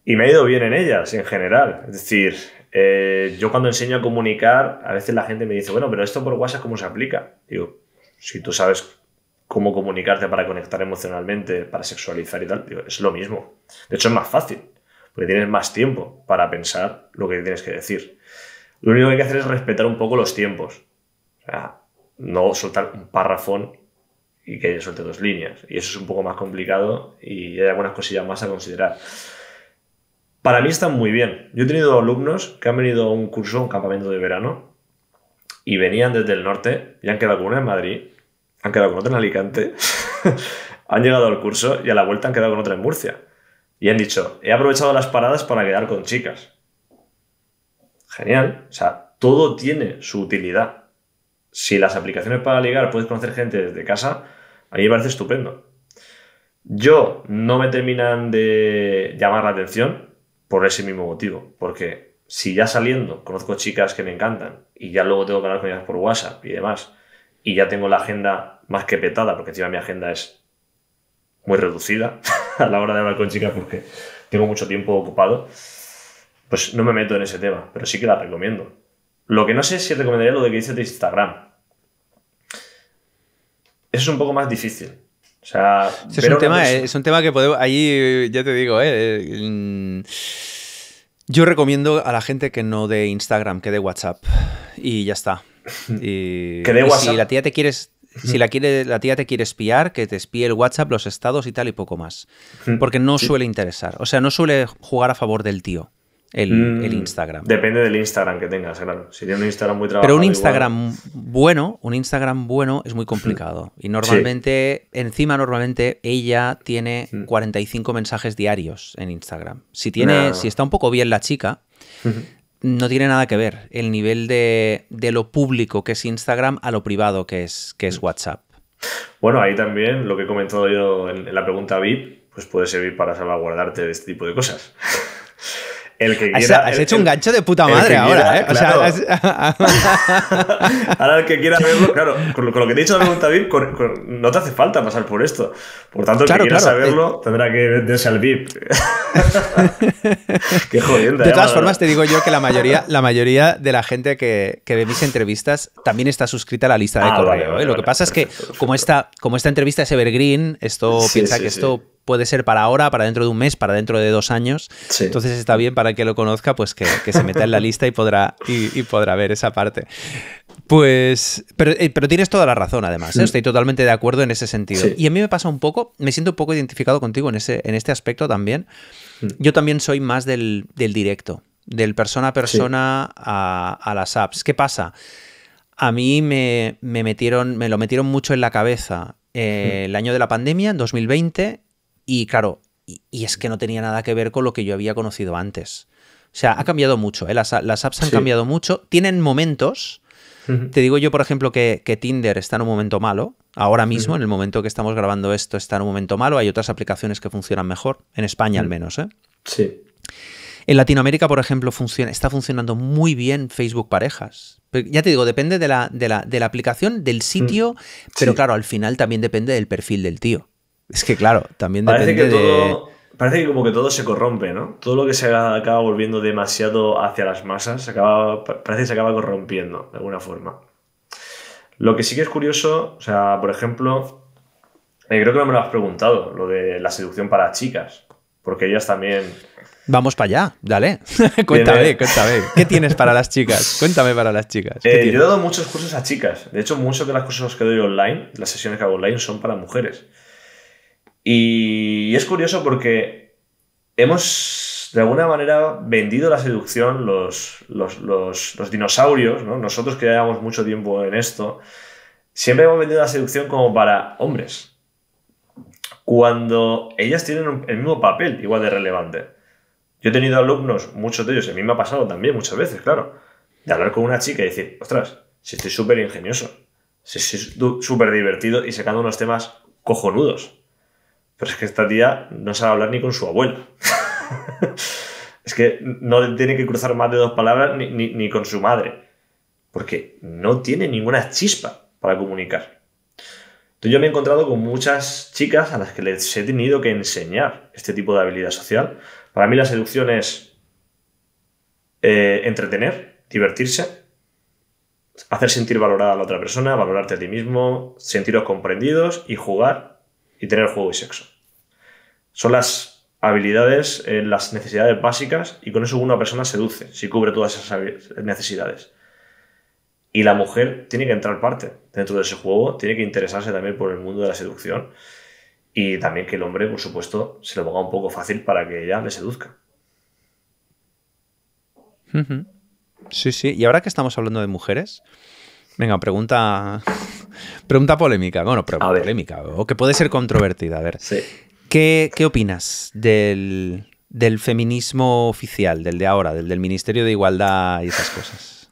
Y me ha ido bien en ellas, en general. Es decir, eh, yo cuando enseño a comunicar, a veces la gente me dice, bueno, pero esto por WhatsApp, ¿cómo se aplica? Digo, si tú sabes cómo comunicarte para conectar emocionalmente, para sexualizar y tal, digo, es lo mismo. De hecho, es más fácil, porque tienes más tiempo para pensar lo que tienes que decir. Lo único que hay que hacer es respetar un poco los tiempos. No soltar un párrafo y que suelte dos líneas. Y eso es un poco más complicado y hay algunas cosillas más a considerar. Para mí están muy bien. Yo he tenido alumnos que han venido a un curso, un campamento de verano, y venían desde el norte y han quedado con una en Madrid, han quedado con otra en Alicante, han llegado al curso y a la vuelta han quedado con otra en Murcia. Y han dicho, he aprovechado las paradas para quedar con chicas. Genial. O sea, todo tiene su utilidad. Si las aplicaciones para ligar puedes conocer gente desde casa, a mí me parece estupendo. Yo no me terminan de llamar la atención, por ese mismo motivo. Porque si ya saliendo conozco chicas que me encantan y ya luego tengo que hablar con ellas por WhatsApp y demás, y ya tengo la agenda más que petada, porque encima mi agenda es muy reducida a la hora de hablar con chicas porque tengo mucho tiempo ocupado, pues no me meto en ese tema, pero sí que la recomiendo. Lo que no sé es si recomendaría lo de que dice de Instagram. Eso es un poco más difícil. O sea, es, un tema, es un tema que podemos. Ahí ya te digo, ¿eh? Yo recomiendo a la gente que no de Instagram, que de WhatsApp. Y ya está. Y, que de WhatsApp. si la tía te quieres. Si la, quiere, la tía te quiere espiar, que te espíe el WhatsApp, los estados y tal y poco más. Porque no suele interesar. O sea, no suele jugar a favor del tío el, mm, Instagram. Depende del Instagram que tengas, claro. Si tienes un Instagram muy trabajado. Pero un Instagram bueno, un Instagram bueno es muy complicado. Y normalmente, encima normalmente ella tiene 45 mm. mensajes diarios en Instagram. Si tiene, si está un poco bien la chica, no tiene nada que ver el nivel de, lo público que es Instagram a lo privado que es, que es mm. WhatsApp. Bueno, ahí también lo que he comentado yo en, la pregunta VIP, pues puede servir para salvaguardarte de este tipo de cosas. El que quiera, has, hecho un gancho de puta madre ahora, ¿eh? ahora el que quiera verlo, claro, con lo, que te he dicho la pregunta VIP, no te hace falta pasar por esto. Por tanto, el que quiera saberlo tendrá que venderse al VIP. Qué jodiendo. De todas formas, te digo yo que la mayoría, la mayoría de la gente que, ve mis entrevistas también está suscrita a la lista de ah, correo. ¿eh? Lo que pasa es que, como esta, como esta entrevista es evergreen, esto piensa que esto puede ser para ahora, para dentro de un mes, para dentro de dos años. Entonces está bien para que lo conozca, pues que, se meta en la lista y podrá, y, podrá ver esa parte. Pues, pero, eh, pero, tienes toda la razón, además. ¿eh? Estoy totalmente de acuerdo en ese sentido. Y a mí me pasa un poco, me siento un poco identificado contigo en, ese, en este aspecto también. Yo también soy más del, directo, del persona a persona a, las apps. ¿Qué pasa? A mí me, metieron, me lo metieron mucho en la cabeza eh, el año de la pandemia, en 2020, y claro, y, es que no tenía nada que ver con lo que yo había conocido antes. O sea, ha cambiado mucho, ¿eh? las, apps han cambiado mucho, tienen momentos. Te digo yo, por ejemplo, que, Tinder está en un momento malo. Ahora mismo, en el momento que estamos grabando esto, está en un momento malo. Hay otras aplicaciones que funcionan mejor, en España al menos. ¿eh? Sí. En Latinoamérica, por ejemplo, funciona, está funcionando muy bien Facebook Parejas. ya te digo, depende de la, de la, aplicación, del sitio, pero claro, al final también depende del perfil del tío. Es que claro, también parece depende que todo, Parece que como que todo se corrompe, ¿no? Todo lo que se acaba volviendo demasiado hacia las masas, acaba, parece que se acaba corrompiendo de alguna forma. Lo que sí que es curioso, o sea, por ejemplo, eh, creo que no me lo has preguntado, lo de la seducción para chicas, porque ellas también... Vamos para allá, dale. cuéntame, cuéntame. ¿Qué tienes para las chicas? Cuéntame para las chicas. Eh, yo he dado muchos cursos a chicas. De hecho, muchos de los cursos que doy online, las sesiones que hago online, son para mujeres. Y es curioso porque hemos, de alguna manera, vendido la seducción, los, dinosaurios, ¿no? nosotros que llevamos mucho tiempo en esto, siempre hemos vendido la seducción como para hombres. Cuando ellas tienen el mismo papel, igual de relevante. Yo he tenido alumnos, muchos de ellos, a mí me ha pasado también muchas veces, claro, de hablar con una chica y decir, ostras, si estoy súper ingenioso, si estoy súper divertido y sacando unos temas cojonudos. Pero es que esta tía no sabe hablar ni con su abuelo. es que no tiene que cruzar más de dos palabras ni, ni con su madre. Porque no tiene ninguna chispa para comunicar. Entonces yo me he encontrado con muchas chicas a las que les he tenido que enseñar este tipo de habilidad social. Para mí la seducción es eh, entretener, divertirse, hacer sentir valorada a la otra persona, valorarte a ti mismo, sentiros comprendidos y jugar y tener juego y sexo. Son las habilidades, eh, las necesidades básicas y con eso una persona seduce, si cubre todas esas necesidades. Y la mujer tiene que entrar parte dentro de ese juego, tiene que interesarse también por el mundo de la seducción y también que el hombre, por supuesto, se lo ponga un poco fácil para que ella le seduzca. Sí, sí. Y ahora que estamos hablando de mujeres, venga, pregunta, pregunta polémica. Bueno, polémica, o que puede ser controvertida. A ver, ¿qué, opinas del, feminismo oficial, del de ahora, del del Ministerio de Igualdad y esas cosas?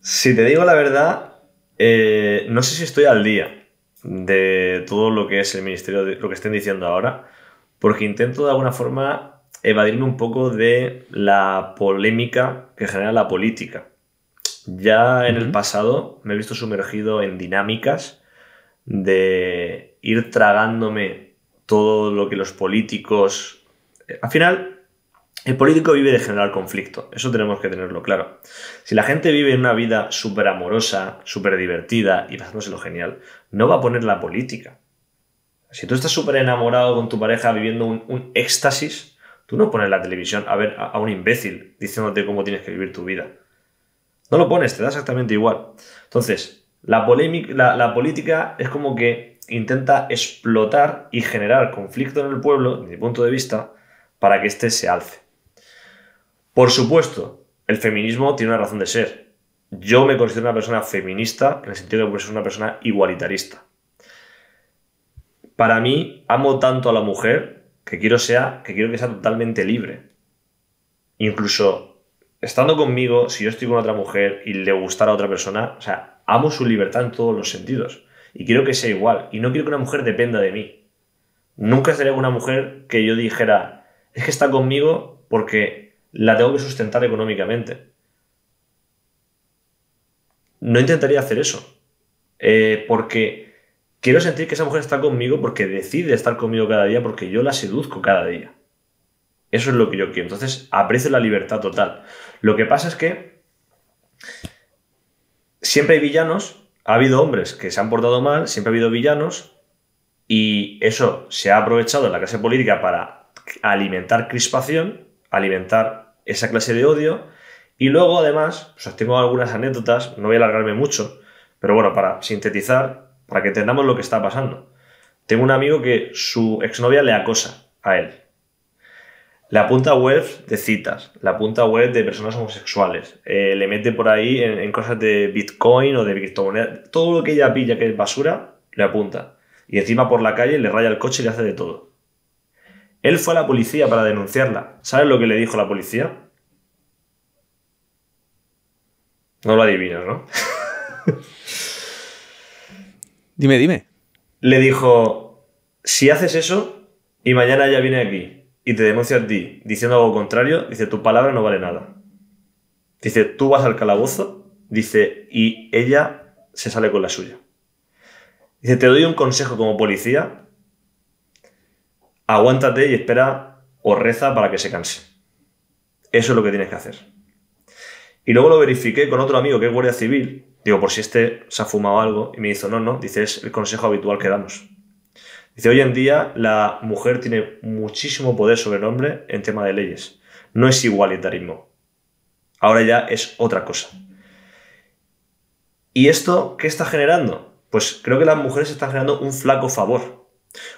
Si te digo la verdad, eh, no sé si estoy al día de todo lo que es el ministerio, de lo que estén diciendo ahora, porque intento de alguna forma evadirme un poco de la polémica que genera la política. Ya en el pasado me he visto sumergido en dinámicas de ir tragándome todo lo que los políticos... Eh, al final, el político vive de generar conflicto, eso tenemos que tenerlo claro. Si la gente vive una vida súper amorosa, súper divertida y lo genial, no va a poner la política. Si tú estás súper enamorado con tu pareja viviendo un, éxtasis, tú no pones la televisión a ver a, un imbécil diciéndote cómo tienes que vivir tu vida. No lo pones, te da exactamente igual. Entonces, la, la política es como que intenta explotar y generar conflicto en el pueblo, desde mi punto de vista, para que éste se alce. Por supuesto, el feminismo tiene una razón de ser. Yo me considero una persona feminista en el sentido de que soy una persona igualitarista. Para mí, amo tanto a la mujer que quiero, sea, que quiero que sea totalmente libre. Incluso estando conmigo, si yo estoy con otra mujer y le gustara a otra persona, o sea, amo su libertad en todos los sentidos. Y quiero que sea igual. Y no quiero que una mujer dependa de mí. Nunca con una mujer que yo dijera, es que está conmigo porque la tengo que sustentar económicamente. No intentaría hacer eso. Eh, porque quiero sentir que esa mujer está conmigo porque decide estar conmigo cada día, porque yo la seduzco cada día. Eso es lo que yo quiero. Entonces, aprecio la libertad total. Lo que pasa es que siempre hay villanos, ha habido hombres que se han portado mal, siempre ha habido villanos, y eso se ha aprovechado en la clase política para alimentar crispación alimentar esa clase de odio. Y luego, además, pues tengo algunas anécdotas, no voy a alargarme mucho, pero bueno, para sintetizar, para que entendamos lo que está pasando. Tengo un amigo que su exnovia le acosa a él. Le apunta web de citas, le apunta web de personas homosexuales, eh, le mete por ahí en, en, cosas de Bitcoin o de criptomonedas, todo lo que ella pilla que es basura, le apunta. Y encima por la calle le raya el coche y le hace de todo. Él fue a la policía para denunciarla. ¿Sabes lo que le dijo la policía? No lo adivinas, ¿no? dime, dime. Le dijo, si haces eso y mañana ella viene aquí y te denuncia a ti diciendo algo contrario, dice, tu palabra no vale nada. Dice, tú vas al calabozo, dice, y ella se sale con la suya. Dice, te doy un consejo como policía aguántate y espera o reza para que se canse. Eso es lo que tienes que hacer. Y luego lo verifiqué con otro amigo que es guardia civil. Digo, por si este se ha fumado algo. Y me dijo, no, no, dice, es el consejo habitual que damos. Dice, hoy en día la mujer tiene muchísimo poder sobre el hombre en tema de leyes. No es igualitarismo. Ahora ya es otra cosa. ¿Y esto qué está generando? Pues creo que las mujeres están generando un flaco favor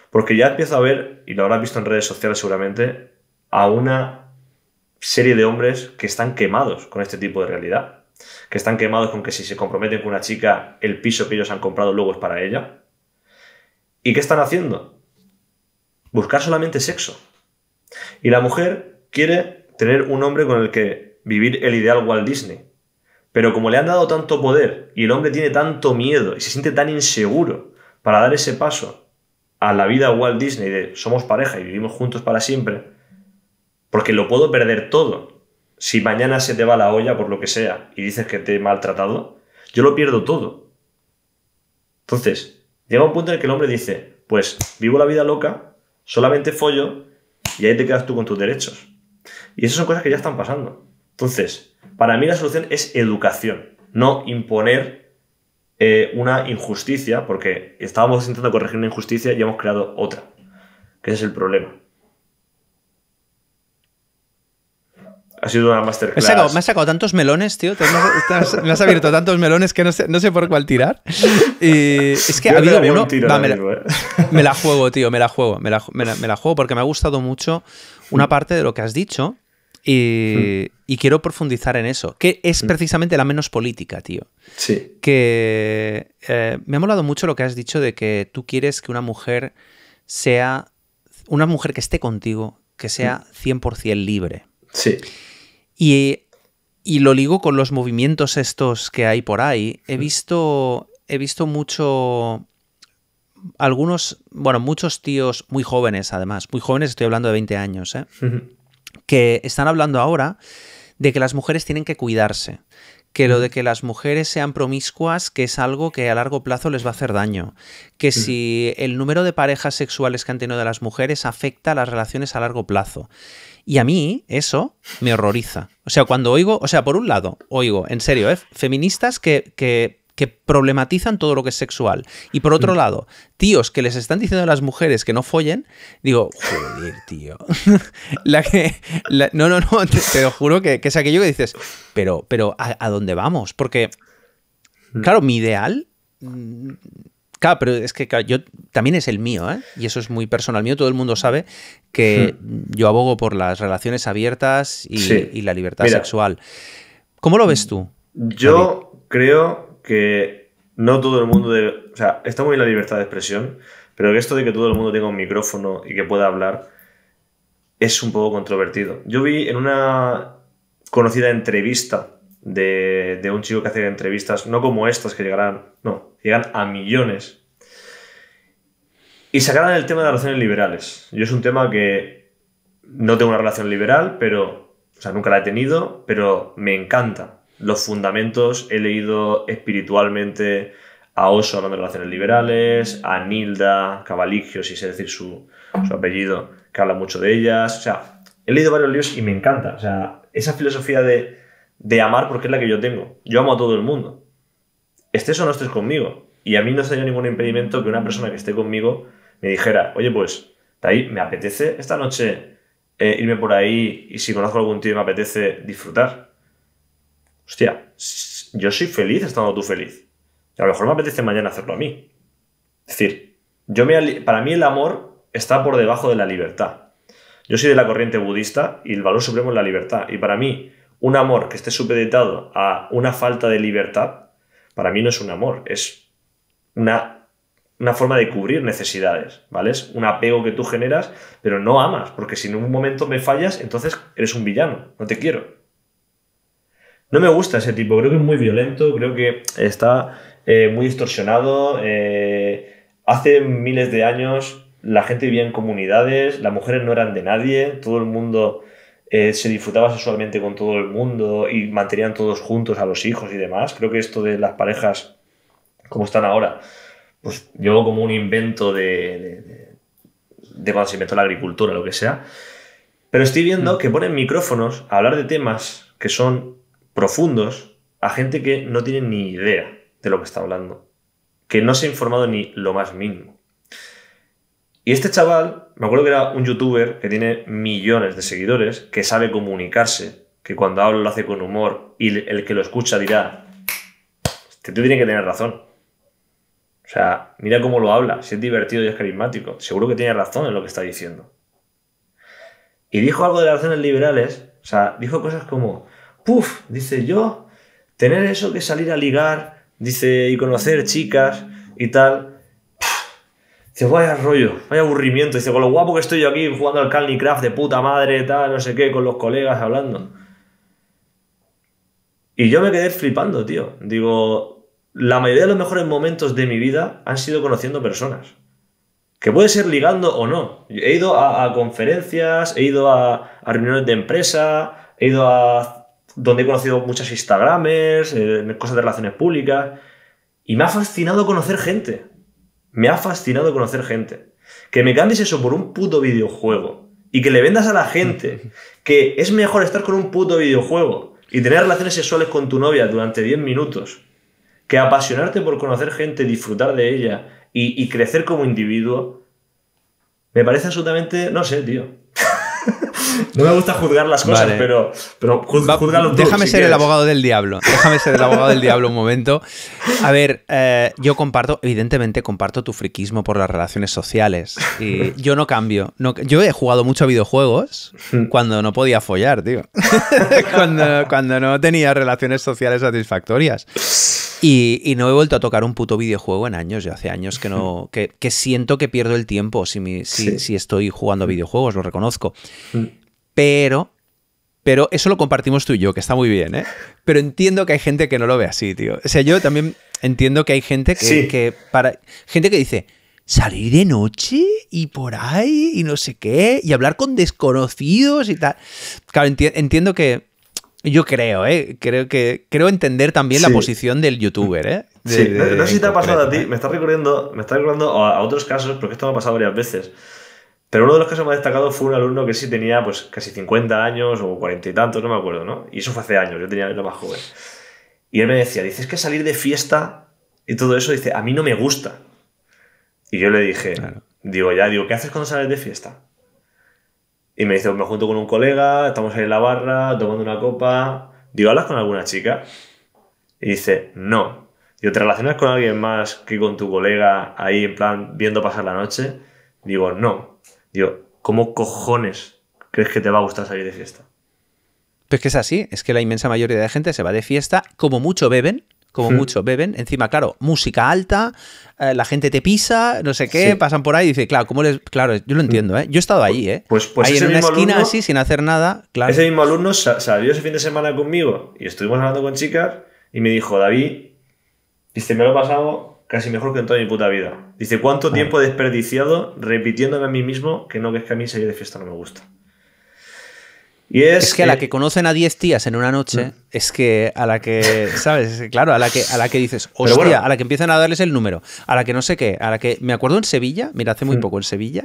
porque ya empiezo a ver, y lo habrás visto en redes sociales seguramente, a una serie de hombres que están quemados con este tipo de realidad. Que están quemados con que si se comprometen con una chica, el piso que ellos han comprado luego es para ella. ¿Y qué están haciendo? Buscar solamente sexo. Y la mujer quiere tener un hombre con el que vivir el ideal Walt Disney. Pero como le han dado tanto poder y el hombre tiene tanto miedo y se siente tan inseguro para dar ese paso a la vida Walt Disney de somos pareja y vivimos juntos para siempre, porque lo puedo perder todo. Si mañana se te va la olla por lo que sea y dices que te he maltratado, yo lo pierdo todo. Entonces, llega un punto en el que el hombre dice, pues vivo la vida loca, solamente follo y ahí te quedas tú con tus derechos. Y esas son cosas que ya están pasando. Entonces, para mí la solución es educación, no imponer eh, una injusticia, porque estábamos intentando corregir una injusticia y hemos creado otra, que ese es el problema. Ha sido una masterclass. Me has sacado, tantos melones, tío. me, has, abierto tantos melones que no sé, no sé por cuál tirar. Y es que ha habido uno. ¿eh? me, la, juego, tío, me la juego. Me la, me la, juego porque me ha gustado mucho una parte de lo que has dicho. Y, y, quiero profundizar en eso, que es mm. precisamente la menos política, tío. Sí. Que eh, me ha molado mucho lo que has dicho de que tú quieres que una mujer sea, una mujer que esté contigo, que sea 100% mm. libre. Sí. Y, lo ligo con los movimientos estos que hay por ahí. He visto, he visto mucho algunos, bueno, muchos tíos muy jóvenes además, muy jóvenes, estoy hablando de 20 años, ¿eh? que están hablando ahora de que las mujeres tienen que cuidarse, que lo de que las mujeres sean promiscuas, que es algo que a largo plazo les va a hacer daño, que si el número de parejas sexuales que han tenido de las mujeres afecta a las relaciones a largo plazo. Y a mí eso me horroriza. O sea, cuando oigo, o sea, por un lado, oigo, en serio, ¿eh? feministas que, que, que problematizan todo lo que es sexual. Y por otro mm. lado, tíos que les están diciendo a las mujeres que no follen, digo, joder, tío. la que, no, no, no, te, lo juro que, es aquello que dices, pero, pero ¿a, dónde vamos? Porque, mm. claro, mi ideal Claro, pero es que yo también es el mío, ¿eh? Y eso es muy personal mío. Todo el mundo sabe que hmm. yo abogo por las relaciones abiertas y, la libertad sexual. ¿Cómo lo ves tú? Yo creo que no todo el mundo debe. O sea, está muy bien la libertad de expresión, pero esto de que todo el mundo tenga un micrófono y que pueda hablar es un poco controvertido. Yo vi en una conocida entrevista de, de un chico que hace entrevistas, no como estas que llegarán, no, llegan a millones. Y sacaran el tema de las relaciones liberales. Yo es un tema que no tengo una relación liberal, pero, o sea, nunca la he tenido, pero me encanta. Los fundamentos, he leído espiritualmente a Oso hablando de relaciones liberales, a Nilda Cavaligio, si sé decir su, su apellido, que habla mucho de ellas. O sea, he leído varios libros y me encanta. O sea, esa filosofía de, de amar porque es la que yo tengo. Yo amo a todo el mundo estés o no estés conmigo. Y a mí no sería ningún impedimento que una persona que esté conmigo me dijera, oye, pues, ahí me apetece esta noche eh, irme por ahí y si conozco algún tío me apetece disfrutar. Hostia, yo soy feliz estando tú feliz. a lo mejor me apetece mañana hacerlo a mí. Es decir, yo me, para mí el amor está por debajo de la libertad. Yo soy de la corriente budista y el valor supremo es la libertad. Y para mí, un amor que esté supeditado a una falta de libertad para mí no es un amor, es una, una forma de cubrir necesidades, ¿vale? Es un apego que tú generas, pero no amas, porque si en un momento me fallas, entonces eres un villano, no te quiero. No me gusta ese tipo, creo que es muy violento, creo que está eh, muy distorsionado. Eh, hace miles de años la gente vivía en comunidades, las mujeres no eran de nadie, todo el mundo eh, se disfrutaba sexualmente con todo el mundo y mantenían todos juntos a los hijos y demás. Creo que esto de las parejas como están ahora, pues llegó como un invento de, de, cuando se inventó la agricultura, lo que sea. Pero estoy viendo mm. que ponen micrófonos a hablar de temas que son profundos a gente que no tiene ni idea de lo que está hablando, que no se ha informado ni lo más mínimo. Y este chaval, me acuerdo que era un youtuber que tiene millones de seguidores, que sabe comunicarse, que cuando habla lo hace con humor y el que lo escucha dirá, este tío tiene que tener razón. O sea, mira cómo lo habla, si es divertido y es carismático. Seguro que tiene razón en lo que está diciendo. Y dijo algo de las relaciones liberales, o sea, dijo cosas como, puf, dice yo, tener eso que salir a ligar, dice, y conocer chicas y tal, Dice, vaya rollo, vaya aburrimiento. Dice, con lo guapo que estoy yo aquí jugando al Candy Craft de puta madre, tal, no sé qué, con los colegas hablando. Y yo me quedé flipando, tío. Digo, la mayoría de los mejores momentos de mi vida han sido conociendo personas. Que puede ser ligando o no. He ido a, conferencias, he ido a, reuniones de empresa, he ido a donde he conocido muchas Instagramers, eh, cosas de relaciones públicas. Y me ha fascinado conocer gente. Me ha fascinado conocer gente. Que me cambies eso por un puto videojuego y que le vendas a la gente que es mejor estar con un puto videojuego y tener relaciones sexuales con tu novia durante 10 minutos que apasionarte por conocer gente, disfrutar de ella y, y crecer como individuo, me parece absolutamente, no sé, tío. No me gusta juzgar las cosas, pero, pero Déjame ser el abogado del diablo. Déjame ser el abogado del diablo un momento. A ver, eh, yo comparto, evidentemente, comparto tu friquismo por las relaciones sociales. Y yo no cambio. No, yo he jugado mucho a videojuegos hmm. cuando no podía follar, tío. cuando, cuando no tenía relaciones sociales satisfactorias. Y, no he vuelto a tocar un puto videojuego en años. Yo hace años que no. Que, siento que pierdo el tiempo si, si, estoy jugando a videojuegos, lo reconozco. Hmm. Pero. Pero eso lo compartimos tú y yo, que está muy bien, ¿eh? Pero entiendo que hay gente que no lo ve así, tío. O sea, yo también entiendo que hay gente que, que para. Gente que dice. Salir de noche y por ahí y no sé qué, y hablar con desconocidos y tal. Claro, entiendo que, yo creo, ¿eh? Creo que creo entender también la posición del youtuber, ¿eh? sí, no, sé si te ha pasado a ti, me está recordando, me está a, otros casos, porque esto me ha pasado varias veces. Pero uno de los casos más destacados fue un alumno que sí tenía pues casi 50 años o 40 y tantos, no me acuerdo, ¿no? Y eso fue hace años, yo tenía lo más joven. Y él me decía, dices que salir de fiesta y todo eso, dice, a mí no me gusta. Y yo le dije, digo, ya, digo, ¿qué haces cuando sales de fiesta? Y me dice, me junto con un colega, estamos ahí en la barra, tomando una copa. Digo, ¿hablas con alguna chica? Y dice, no. Digo, ¿te relacionas con alguien más que con tu colega ahí en plan viendo pasar la noche? Digo, no. Digo, ¿cómo cojones crees que te va a gustar salir de fiesta? Pues que es así, es que la inmensa mayoría de gente se va de fiesta, como mucho beben, como hmm. mucho, beben. Encima, claro, música alta, eh, la gente te pisa, no sé qué, pasan por ahí y dice, claro, ¿cómo les...? Claro, yo lo entiendo, ¿eh? Yo he estado ahí, ¿eh? Pues, pues ahí en una esquina así, sin hacer nada, claro. Ese mismo alumno salió ese fin de semana conmigo y estuvimos hablando con chicas y me dijo, David, dice, me lo he pasado casi mejor que en toda mi puta vida. Dice, ¿cuánto tiempo he desperdiciado repitiéndome a mí mismo que no, que es que a mí salir de fiesta no me gusta? es, que a la que conocen a 10 tías en una noche, mm. es que a la que, ¿sabes? Claro, a la que, a la que dices, hostia, a la que empiezan a darles el número, a la que no sé qué, a la que, me acuerdo en Sevilla, mira, hace muy mm. poco en Sevilla,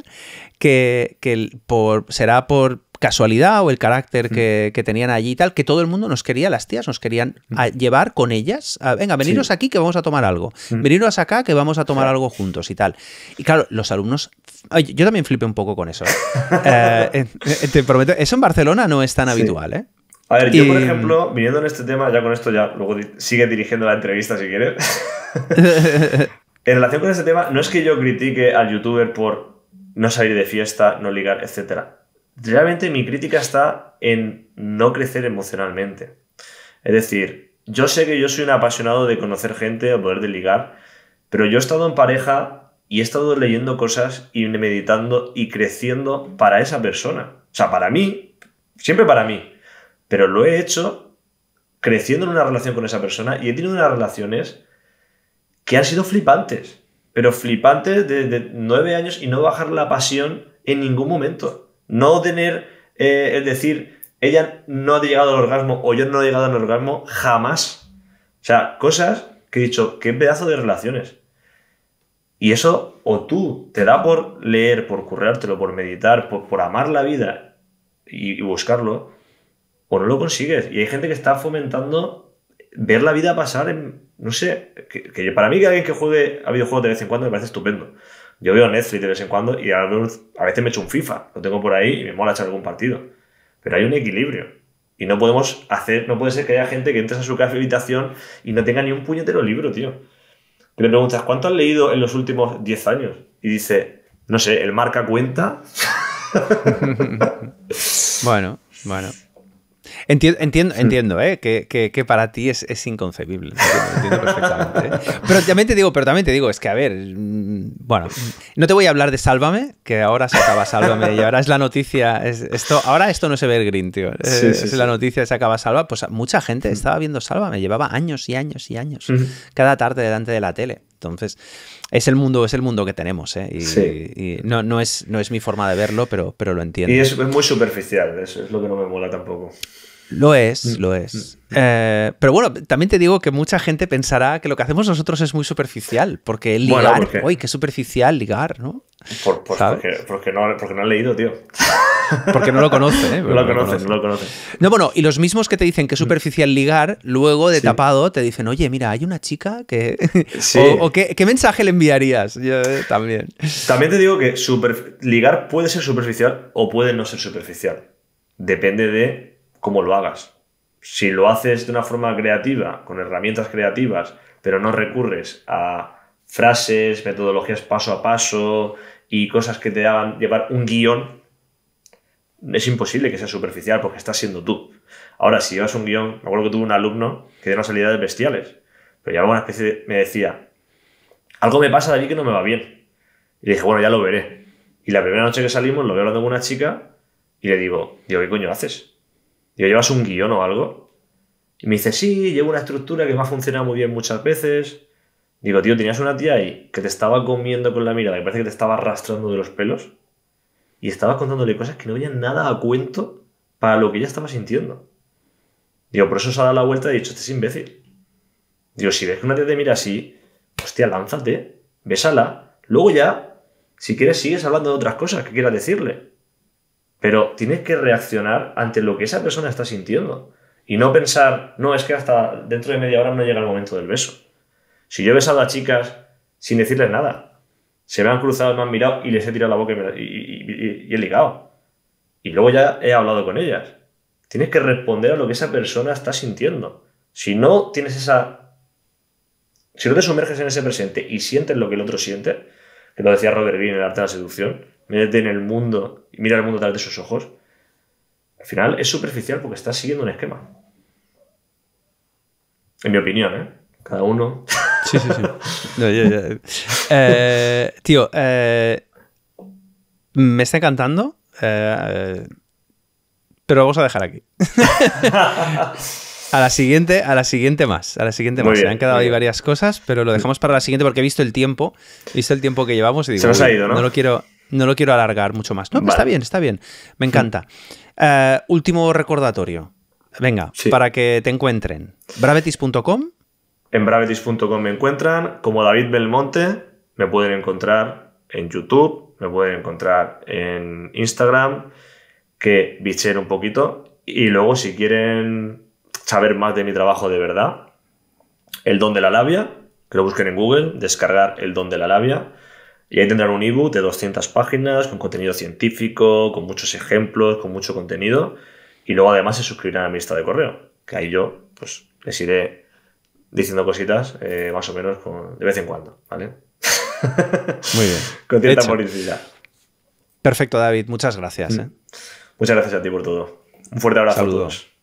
que, que por, será por casualidad o el carácter que, tenían allí y tal, que todo el mundo nos quería, las tías nos querían llevar con ellas. venga, veniros aquí que vamos a tomar algo. Veniros acá que vamos a tomar algo juntos y tal. Y claro, los alumnos. yo también flipé un poco con eso. ¿eh? Eh, eh, te prometo, eso en Barcelona no es tan habitual, ¿eh? A ver, yo por ejemplo, viniendo en este tema, ya con esto ya luego sigue dirigiendo la entrevista si quieres. en relación con este tema, no es que yo critique al youtuber por no salir de fiesta, no ligar, etcétera realmente mi crítica está en no crecer emocionalmente. Es decir, yo sé que yo soy un apasionado de conocer gente o poder de ligar, pero yo he estado en pareja y he estado leyendo cosas y meditando y creciendo para esa persona. O sea, para mí, siempre para mí. Pero lo he hecho creciendo en una relación con esa persona y he tenido unas relaciones que han sido flipantes. Pero flipantes de, de nueve años y no bajar la pasión en ningún momento. No tener, eh, decir, ella no ha llegado al orgasmo o yo no he llegado al orgasmo jamás. O sea, cosas que he dicho, qué pedazo de relaciones. Y eso o tú te da por leer, por currártelo, por meditar, por, amar la vida y, buscarlo, o no lo consigues. Y hay gente que está fomentando ver la vida pasar en, no sé, que, para mí que alguien que juegue a videojuegos de vez en cuando me parece estupendo. Yo veo Netflix de vez en cuando y a veces me echo un FIFA, lo tengo por ahí y me mola echar algún partido. Pero hay un equilibrio. Y no podemos hacer, no puede ser que haya gente que entres a su café habitación y no tenga ni un puñetero libro, tío. Que le preguntas, ¿cuánto has leído en los últimos 10 años? Y dice, no sé, ¿el marca cuenta? bueno, bueno. Entiendo, entiendo, entiendo ¿eh? que, para ti es, inconcebible. Entiendo, perfectamente. ¿eh? Pero también te digo, pero también te digo, es que a ver, mm, bueno, no te voy a hablar de Sálvame, que ahora se acaba Sálvame y ahora es la noticia. esto, ahora esto no se ve el green, tío. es la noticia se acaba Sálvame. Pues mucha gente estaba viendo Sálvame, llevaba años y años y años, cada tarde delante de la tele. Entonces, es el mundo, es el mundo que tenemos, ¿eh? Y, no, no, es, no es mi forma de verlo, pero, pero lo entiendo. Y es, muy superficial, eso es lo que no me mola tampoco. Lo es, mm. lo es. Mm. Eh, pero bueno, también te digo que mucha gente pensará que lo que hacemos nosotros es muy superficial, porque ligar, uy, qué superficial ligar, ¿no? Por, porque, no, porque no han leído, tío. Porque no lo conoce, ¿eh? No lo conoce, no lo conoce. No, bueno, y los mismos que te dicen que es superficial ligar, luego de tapado te dicen, oye, mira, hay una chica que... o, ¿qué, mensaje le enviarías? Yo eh, también. También te digo que ligar puede ser superficial o puede no ser superficial. Depende de cómo lo hagas. Si lo haces de una forma creativa, con herramientas creativas, pero no recurres a frases, metodologías paso a paso y cosas que te hagan llevar un guion, es imposible que sea superficial porque estás siendo tú. Ahora, si llevas un guion, me acuerdo que tuve un alumno que dio unas habilidades bestiales, pero llevaba una especie de, me decía, algo me pasa de allí que no me va bien. Y le dije, bueno, ya lo veré. Y la primera noche que salimos, lo veo hablando con una chica y le digo, digo, ¿qué coño haces? Digo, ¿llevas un guion o algo? Y me dice, sí, llevo una estructura que me ha funcionado muy bien muchas veces. Digo, tío, tenías una tía ahí que te estaba comiendo con la mirada, que parece que te estaba arrastrando de los pelos. Y estaba contándole cosas que no venían nada a cuento para lo que ella estaba sintiendo. Digo, por eso se ha dado la vuelta y ha dicho, este es imbécil. Digo, si ves que una tía te mira así, hostia, lánzate, bésala. Luego ya, si quieres, sigues hablando de otras cosas que quieras decirle. Pero tienes que reaccionar ante lo que esa persona está sintiendo. Y no pensar, no, es que hasta dentro de media hora no llega el momento del beso. Si yo he besado a chicas sin decirles nada, se me han cruzado, me han mirado y les he tirado la boca y, he ligado. Y luego ya he hablado con ellas. Tienes que responder a lo que esa persona está sintiendo. Si no tienes esa. Si no te sumerges en ese presente y sientes lo que el otro siente, que lo decía Robert Greene en el arte de la seducción, métete en el mundo y mira el mundo a través de sus ojos, al final es superficial porque estás siguiendo un esquema. En mi opinión, ¿eh? Cada uno. Sí, sí, sí. Eh, tío, eh, me está encantando. Eh, pero vamos a dejar aquí. A la siguiente, a la siguiente más. A la siguiente más. Se han quedado ahí varias cosas, pero lo dejamos para la siguiente porque he visto el tiempo. He visto el tiempo que llevamos y digo. Se nos ha ido, ¿no? No lo quiero, no lo quiero alargar mucho más. No, está bien, está bien. Me encanta. Eh, último recordatorio. Venga, para que te encuentren. Bravetis.com. En bravetis.com me encuentran. Como David Belmonte, me pueden encontrar en YouTube, me pueden encontrar en Instagram, que bichen un poquito. Y luego, si quieren saber más de mi trabajo de verdad, El don de la labia, que lo busquen en Google, descargar El don de la labia y ahí tendrán un ebook de 200 páginas con contenido científico, con muchos ejemplos, con mucho contenido. Y luego además se suscribirán a mi lista de correo, que ahí yo pues les iré diciendo cositas eh, más o menos de vez en cuando, ¿vale? Muy bien. con cierta publicidad. Perfecto, David. Muchas gracias. ¿eh? Muchas gracias a ti por todo. Un fuerte abrazo a todos.